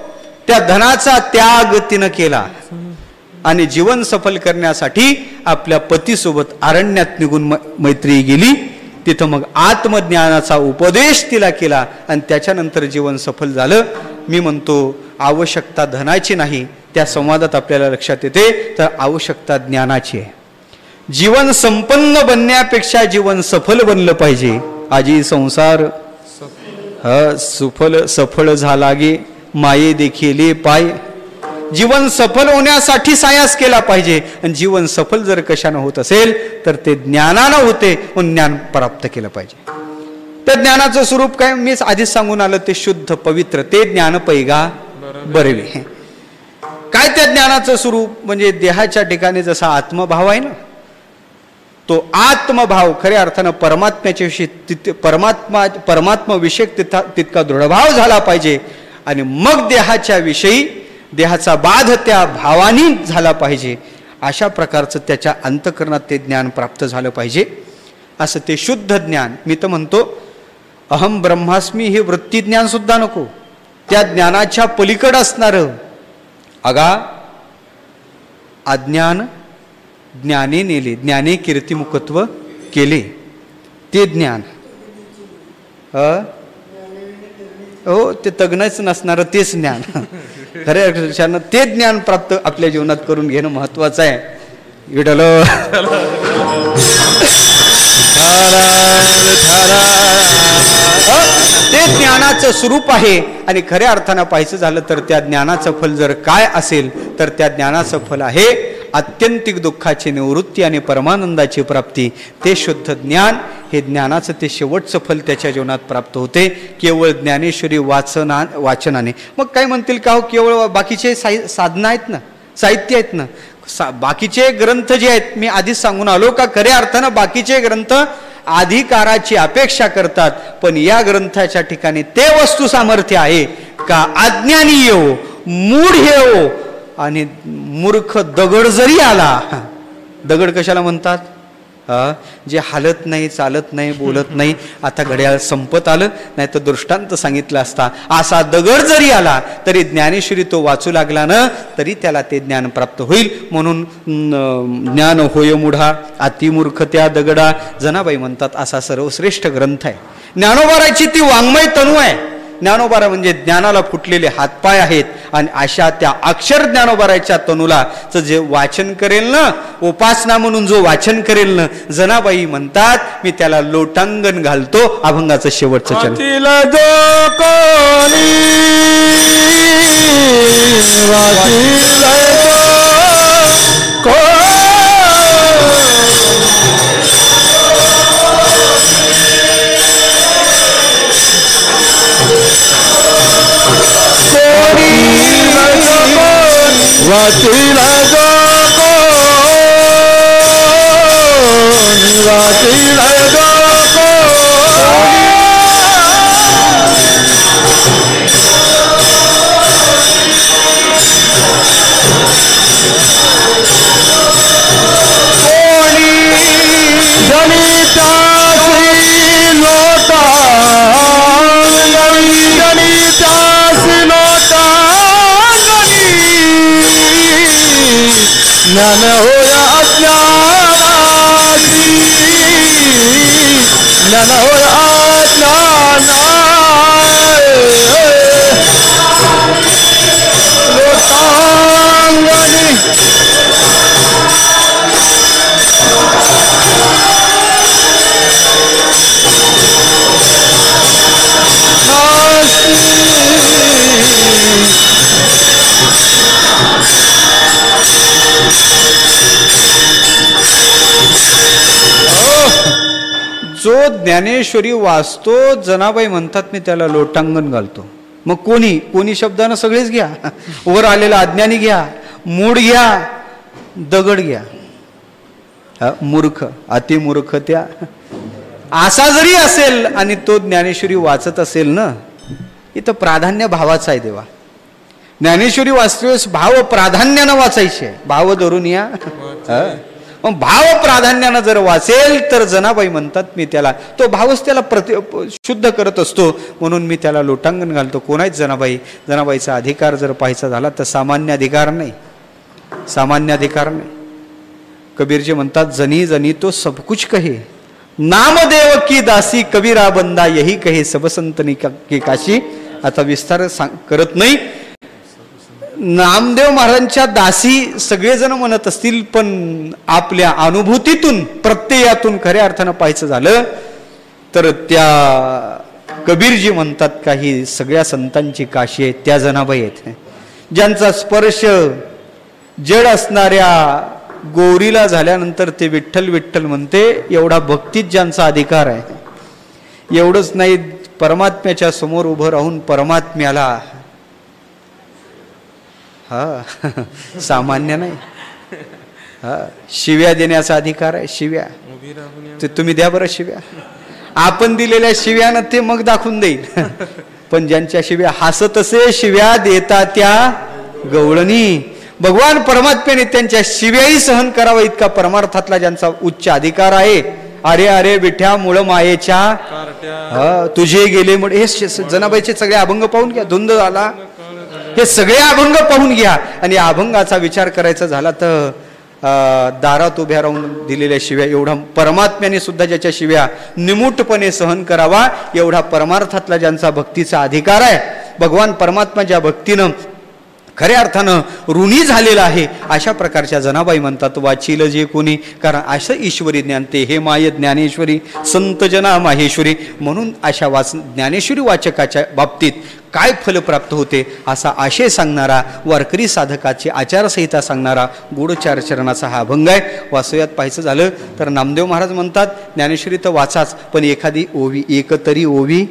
त्या धनाचा त्याग तिनं केला. आणि जीवन सफल करण्यासाठी आपल्या पतीसोबत अरण्यात निघून मैत्री गेली. तिथं मग आत्मज्ञानाचा उपदेश तिला केला आणि त्याच्यानंतर जीवन सफल झालं. मी म्हणतो आवश्यकता धनाची नाही त्या संवादात आपल्याला लक्षात येते तर आवश्यकता ज्ञानाची आहे. जीवन संपन्न बनण्यापेक्षा जीवन सफल बनलं पाहिजे. आजी संसार ह सुफल सफळ झाला गे. माये देखिले पाय. जीवन सफल होण्यासाठी सायास केला पाहिजे. आणि जीवन सफल जर कशानं होत असेल तर ते ज्ञानानं होते म्हणून ज्ञान प्राप्त केलं पाहिजे. त्या ज्ञानाचं स्वरूप काय? मीच आधीच सांगून आलं ते शुद्ध पवित्र ते ज्ञान पैगा बरवे. काय त्या ज्ञानाचं स्वरूप? म्हणजे देहाच्या ठिकाणी जसा आत्मभाव आहे ना तो आत्मभाव खऱ्या अर्थानं परमात्म्याच्या विषयी तिथे परमात्मा परमात्मा विषयक तिथं तितका दृढभाव झाला पाहिजे. आणि मग देहाच्या विषयी देहाचा बाध त्या भावानी झाला पाहिजे. अशा प्रकारचं त्याच्या अंतकरणात ते ज्ञान प्राप्त झालं पाहिजे. असं ते शुद्ध ज्ञान मी तर म्हणतो अहम ब्रह्मास्मी हे वृत्तीज्ञानसुद्धा नको. त्या ज्ञानाच्या पलीकडं असणारं अगा अज्ञान ज्ञाने नेले ज्ञाने कीर्तिमुखत्व केले. ते ज्ञान अ? हो ते तज्ञच नसणारं तेच ज्ञान. खऱ्या अक्षरशानं ते ज्ञान प्राप्त आपल्या जीवनात करून घेणं महत्वाचं आहे. विडल ते ज्ञानाचं स्वरूप आहे आणि खऱ्या अर्थानं पाहायचं झालं तर त्या ज्ञानाचं फल जर काय असेल तर त्या ज्ञानाचं फल आहे आत्यंतिक दुःखाची निवृत्ती आणि परमानंदाची प्राप्ती ते शुद्ध ज्ञान हे ज्ञानाचं ते शेवटचं फल त्याच्या जीवनात प्राप्त होते. केवळ ज्ञानेश्वरी वाचना वाचनाने. मग काय म्हणतील का हो? केवळ बाकीचे साहि साधना आहेत ना? साहित्य आहेत ना? सा बाकीचे ग्रंथ जे आहेत मी आधीच सांगून आलो का? खऱ्या अर्थानं बाकीचे ग्रंथ अधिकाराची अपेक्षा करतात पण या ग्रंथाच्या ठिकाणी ते वस्तू सामर्थ्य आहे का? अज्ञानी येऊ मूढ येऊ आणि मूर्ख दगड जरी आला दगड कशाला म्हणतात? जे हालत नाही चालत नाही बोलत नाही आता घड्याळ संपत आलं नाही तर दृष्टांत सांगितला असता असा दगड जरी आला तरी ज्ञानेश्वरी तो वाचू लागला ना तरी त्याला ते ज्ञान प्राप्त होईल. म्हणून ज्ञान होय मुढा अतिमूर्ख त्या दगडा. जनाबाई म्हणतात असा सर्वश्रेष्ठ ग्रंथ आहे. ज्ञानोबाराची ती वाङ्मय तणू आहे. ज्ञानोबारा म्हणजे ज्ञानाला फुटलेले हातपाय आहेत. आणि अशा त्या अक्षर ज्ञानोबाराच्या तनुला जे वाचन करेल ना उपासना म्हणून जो वाचन करेल ना जनाबाई म्हणतात मी त्याला लोटांगण घालतो अभंगाचं शेवटचं चरण वाचील जो कोणी वाचील ज्ञान होया अज्ञानाची ज्ञान होया अज्ञाना जो ज्ञानेश्वरी वाचतो जनाबाई म्हणतात मी त्याला लोटांगण घालतो. मग कोणी? कोणी शब्दानं सगळेच घ्या. वर आलेला अज्ञानी घ्या. मूड घ्या. दगड घ्या. हा, मूर्ख. अतिमूर्ख त्या असा जरी असेल आणि तो ज्ञानेश्वरी वाचत असेल ना इथं प्राधान्य भावाचा आहे देवा. ज्ञानेश्वरी वाचतेवेळेस भाव प्राधान्यानं वाचायचे. भाव धरून या. हा. मग भाव प्राधान्यानं जर वाचेल तर जनाबाई म्हणतात मी त्याला तो भावच त्याला प्रति शुद्ध करत असतो. म्हणून मी त्याला लोटांगण घालतो. कोणाच जनाबाई? जनाबाईचा अधिकार जर पाहायचा झाला तर सामान्य अधिकार नाही. सामान्य अधिकार नाही. कबीरजी म्हणतात जनी जनी तो सब कुछ कहे. नामदेव की दासी कबीरा बंदा यही कहे. सबसंतनी की काशी. आता विस्तार सांग करत नाही. नामदेव महाराजांच्या दासी सगळेजण म्हणत असतील पण आपल्या अनुभूतीतून प्रत्ययातून खऱ्या अर्थानं पाहायचं झालं तर त्या कबीरजी म्हणतात काही सगळ्या संतांची काशी आहे त्या जनाबाई आहेत. ज्यांचा स्पर्श जड असणाऱ्या गोरीला झाल्यानंतर ते विठ्ठल विठ्ठल म्हणते एवढा भक्तीत ज्यांचा अधिकार आहे एवढंच नाही परमात्म्याच्या समोर उभं राहून परमात्म्याला हा. सामान्य नाही. हा. शिव्या देण्याचा अधिकार आहे शिव्या. ते तुम्ही द्या बरं शिव्या. आपण दिलेल्या शिव्यानं ते मग दाखवून देईल. पण ज्यांच्या शिव्या हसत असे शिव्या देता त्या गवळणी. भगवान परमात्म्याने त्यांच्या शिव्याही सहन करावा इतका परमार्थातला ज्यांचा उच्च अधिकार आहे. अरे अरे विठ्या मुळ मायेच्या. हा, तुझे गेले मुळे हे जनाबाईचे सगळे अभंग पाहून घ्या धुंद झाला हे सगळे अभंग पाहून घ्या. आणि या अभंगाचा विचार करायचा झाला तर दारात उभ्या राहून दिलेल्या शिव्या एवढा परमात्म्याने सुद्धा ज्याच्या शिव्या निमूटपणे सहन करावा एवढा परमार्थातला ज्यांचा भक्तीचा अधिकार आहे. भगवान परमात्मा ज्या भक्तीनं खऱ्या अर्थानं ऋणी झालेलं आहे अशा प्रकारच्या जनाबाई म्हणतात वाचील जे कोणी कारण असं ईश्वरी ज्ञान ते हे माय ज्ञानेश्वरी संत जना माहेश्वरी. म्हणून अशा वाच ज्ञानेश्वरी वाचकाच्या बाबतीत काय फल प्राप्त होते असा आशय सांगणारा वारकरी साधकाची आचारसंहिता सांगणारा गूढचार चरणाचा हा अभंग आहे. वाचूयात पाहायचं झालं तर नामदेव महाराज म्हणतात ज्ञानेश्वरी तर वाचाच पण एखादी ओवी एक तरी ओवी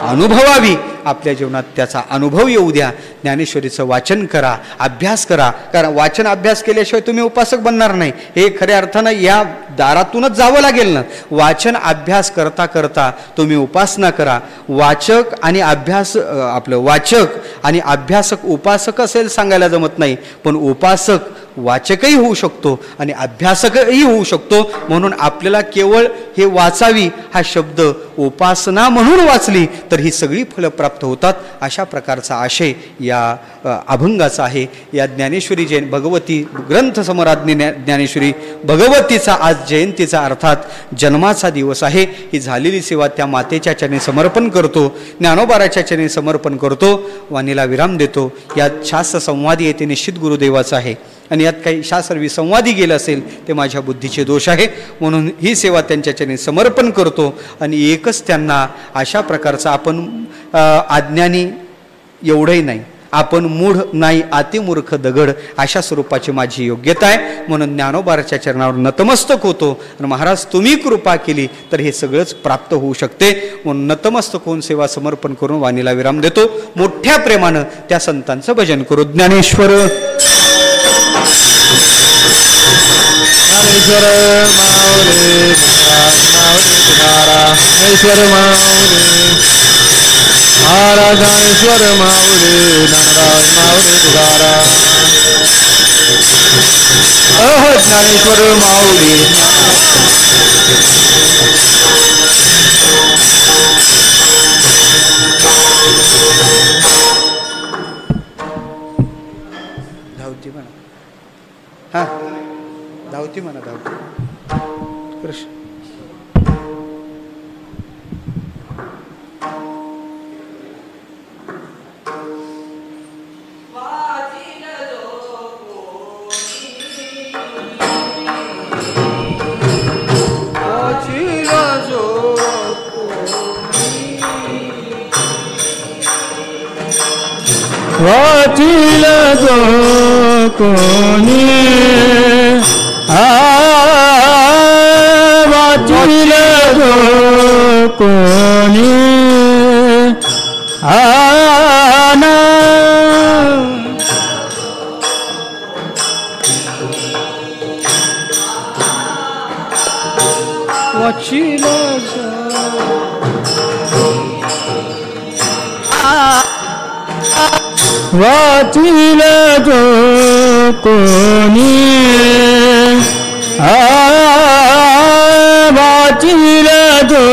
अनुभवावी. आपल्या जीवनात त्याचा अनुभव येऊ द्या. ज्ञानेश्वरीचं वाचन करा अभ्यास करा. कारण वाचन अभ्यास केल्याशिवाय तुम्ही उपासक बनणार नाही. हे खऱ्या अर्थानं या दारातूनच जावं लागेल ना. वाचन अभ्यास करता करता तुम्ही उपासना करा. वाचक आणि अभ्यास आपलं वाचक आणि अभ्यासक उपासक असेल सांगायला जमत नाही पण उपासक वाचकही होऊ शकतो आणि अभ्यासकही होऊ शकतो. म्हणून आपल्याला केवळ हे वाचावी हा शब्द उपासना म्हणून वाचली तर ही सगळी फलं प्राप्त होतात. अशा प्रकारचा आशय या अभंगाचा आहे. या ज्ञानेश्वरी जैन भगवती ग्रंथ समराज्ञी ज्ञा- ज्ञानेश्वरी भगवतीचा आज जयंतीचा अर्थात जन्माचा दिवस आहे. ही झालेली सेवा त्या मातेच्या चरणी समर्पण करतो ज्ञानोबाराच्या चरणी समर्पण करतो वाणीला विराम देतो. यात शास्त्र संवाद येते निश्चित गुरुदेवाचा आहे. आणि यात काही शास्त्र विसंवादी गेलं असेल ते माझ्या बुद्धीचे दोष आहे. म्हणून ही सेवा त्यांच्याच्याने समर्पण करतो आणि एकच त्यांना अशा प्रकारचा आपण आज्ञानी एवढंही नाही. आपण मूढ नाही अतिमूर्ख दगड अशा स्वरूपाची माझी योग्यता आहे. म्हणून ज्ञानोबाराच्या चरणावर नतमस्तक होतो. आणि महाराज तुम्ही कृपा केली तर हे सगळंच प्राप्त होऊ शकते. म्हणून नतमस्तक होऊन सेवा समर्पण करून वाणीला विराम देतो. मोठ्या प्रेमानं त्या संतांचं भजन करू. ज्ञानेश्वर! ज्ञानेश्वर माऊली माऊली तुकारा ज्ञानेश्वर माऊली महाराज ज्ञानेश्वर माऊली ज्ञानराज माऊली तुकारा अह ज्ञानेश्वर माऊली धावती म्हणा हा धावती म्हणा धावती. कृष्ण वाचिल जो कोणी आ वाचिल जो कोणी आना वाचिल वाचिल जो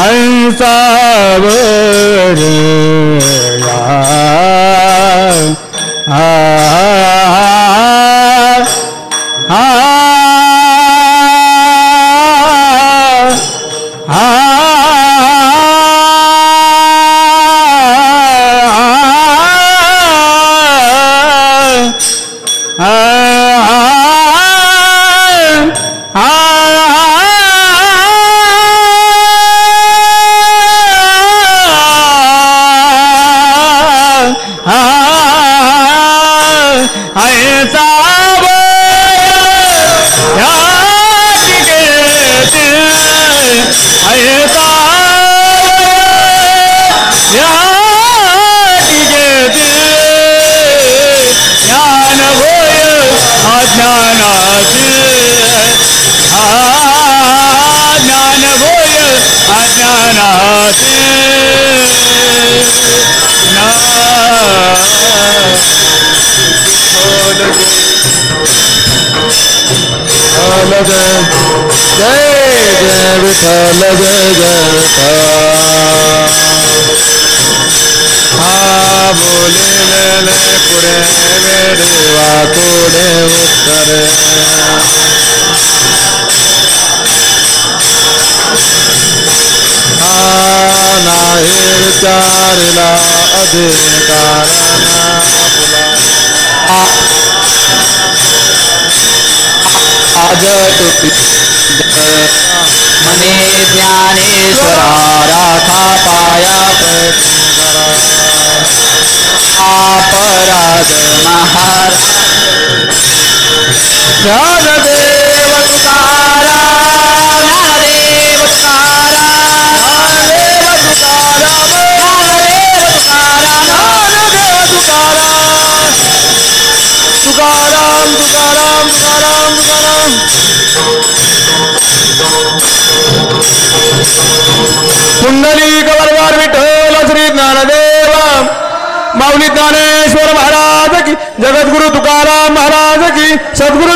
कंसावर आ जय विठ्ठल जय जय विठ्ठल हा बोलिलेले पुरे वेडेवा कोडे उत्तरे हा नाही विचारिला अधिकाराना आज तुटी मने ज्ञानेश्वरा राखा पाया अपराध महाराज। ज्ञानदेव तुकारा ज्ञानदेव तुकारा ज्ञानदेव तुकारा ज्ञानदेव तुकारा ज्ञानदेव तुकारा तुकाराम तुकाराम तुकाराम तुकाराम पुंडलिक वरदार विठ्ठल श्री ज्ञानदेव माऊली ज्ञानेश्वर महाराज की जगद्गुरु तुकाराम महाराज की सद्गुरु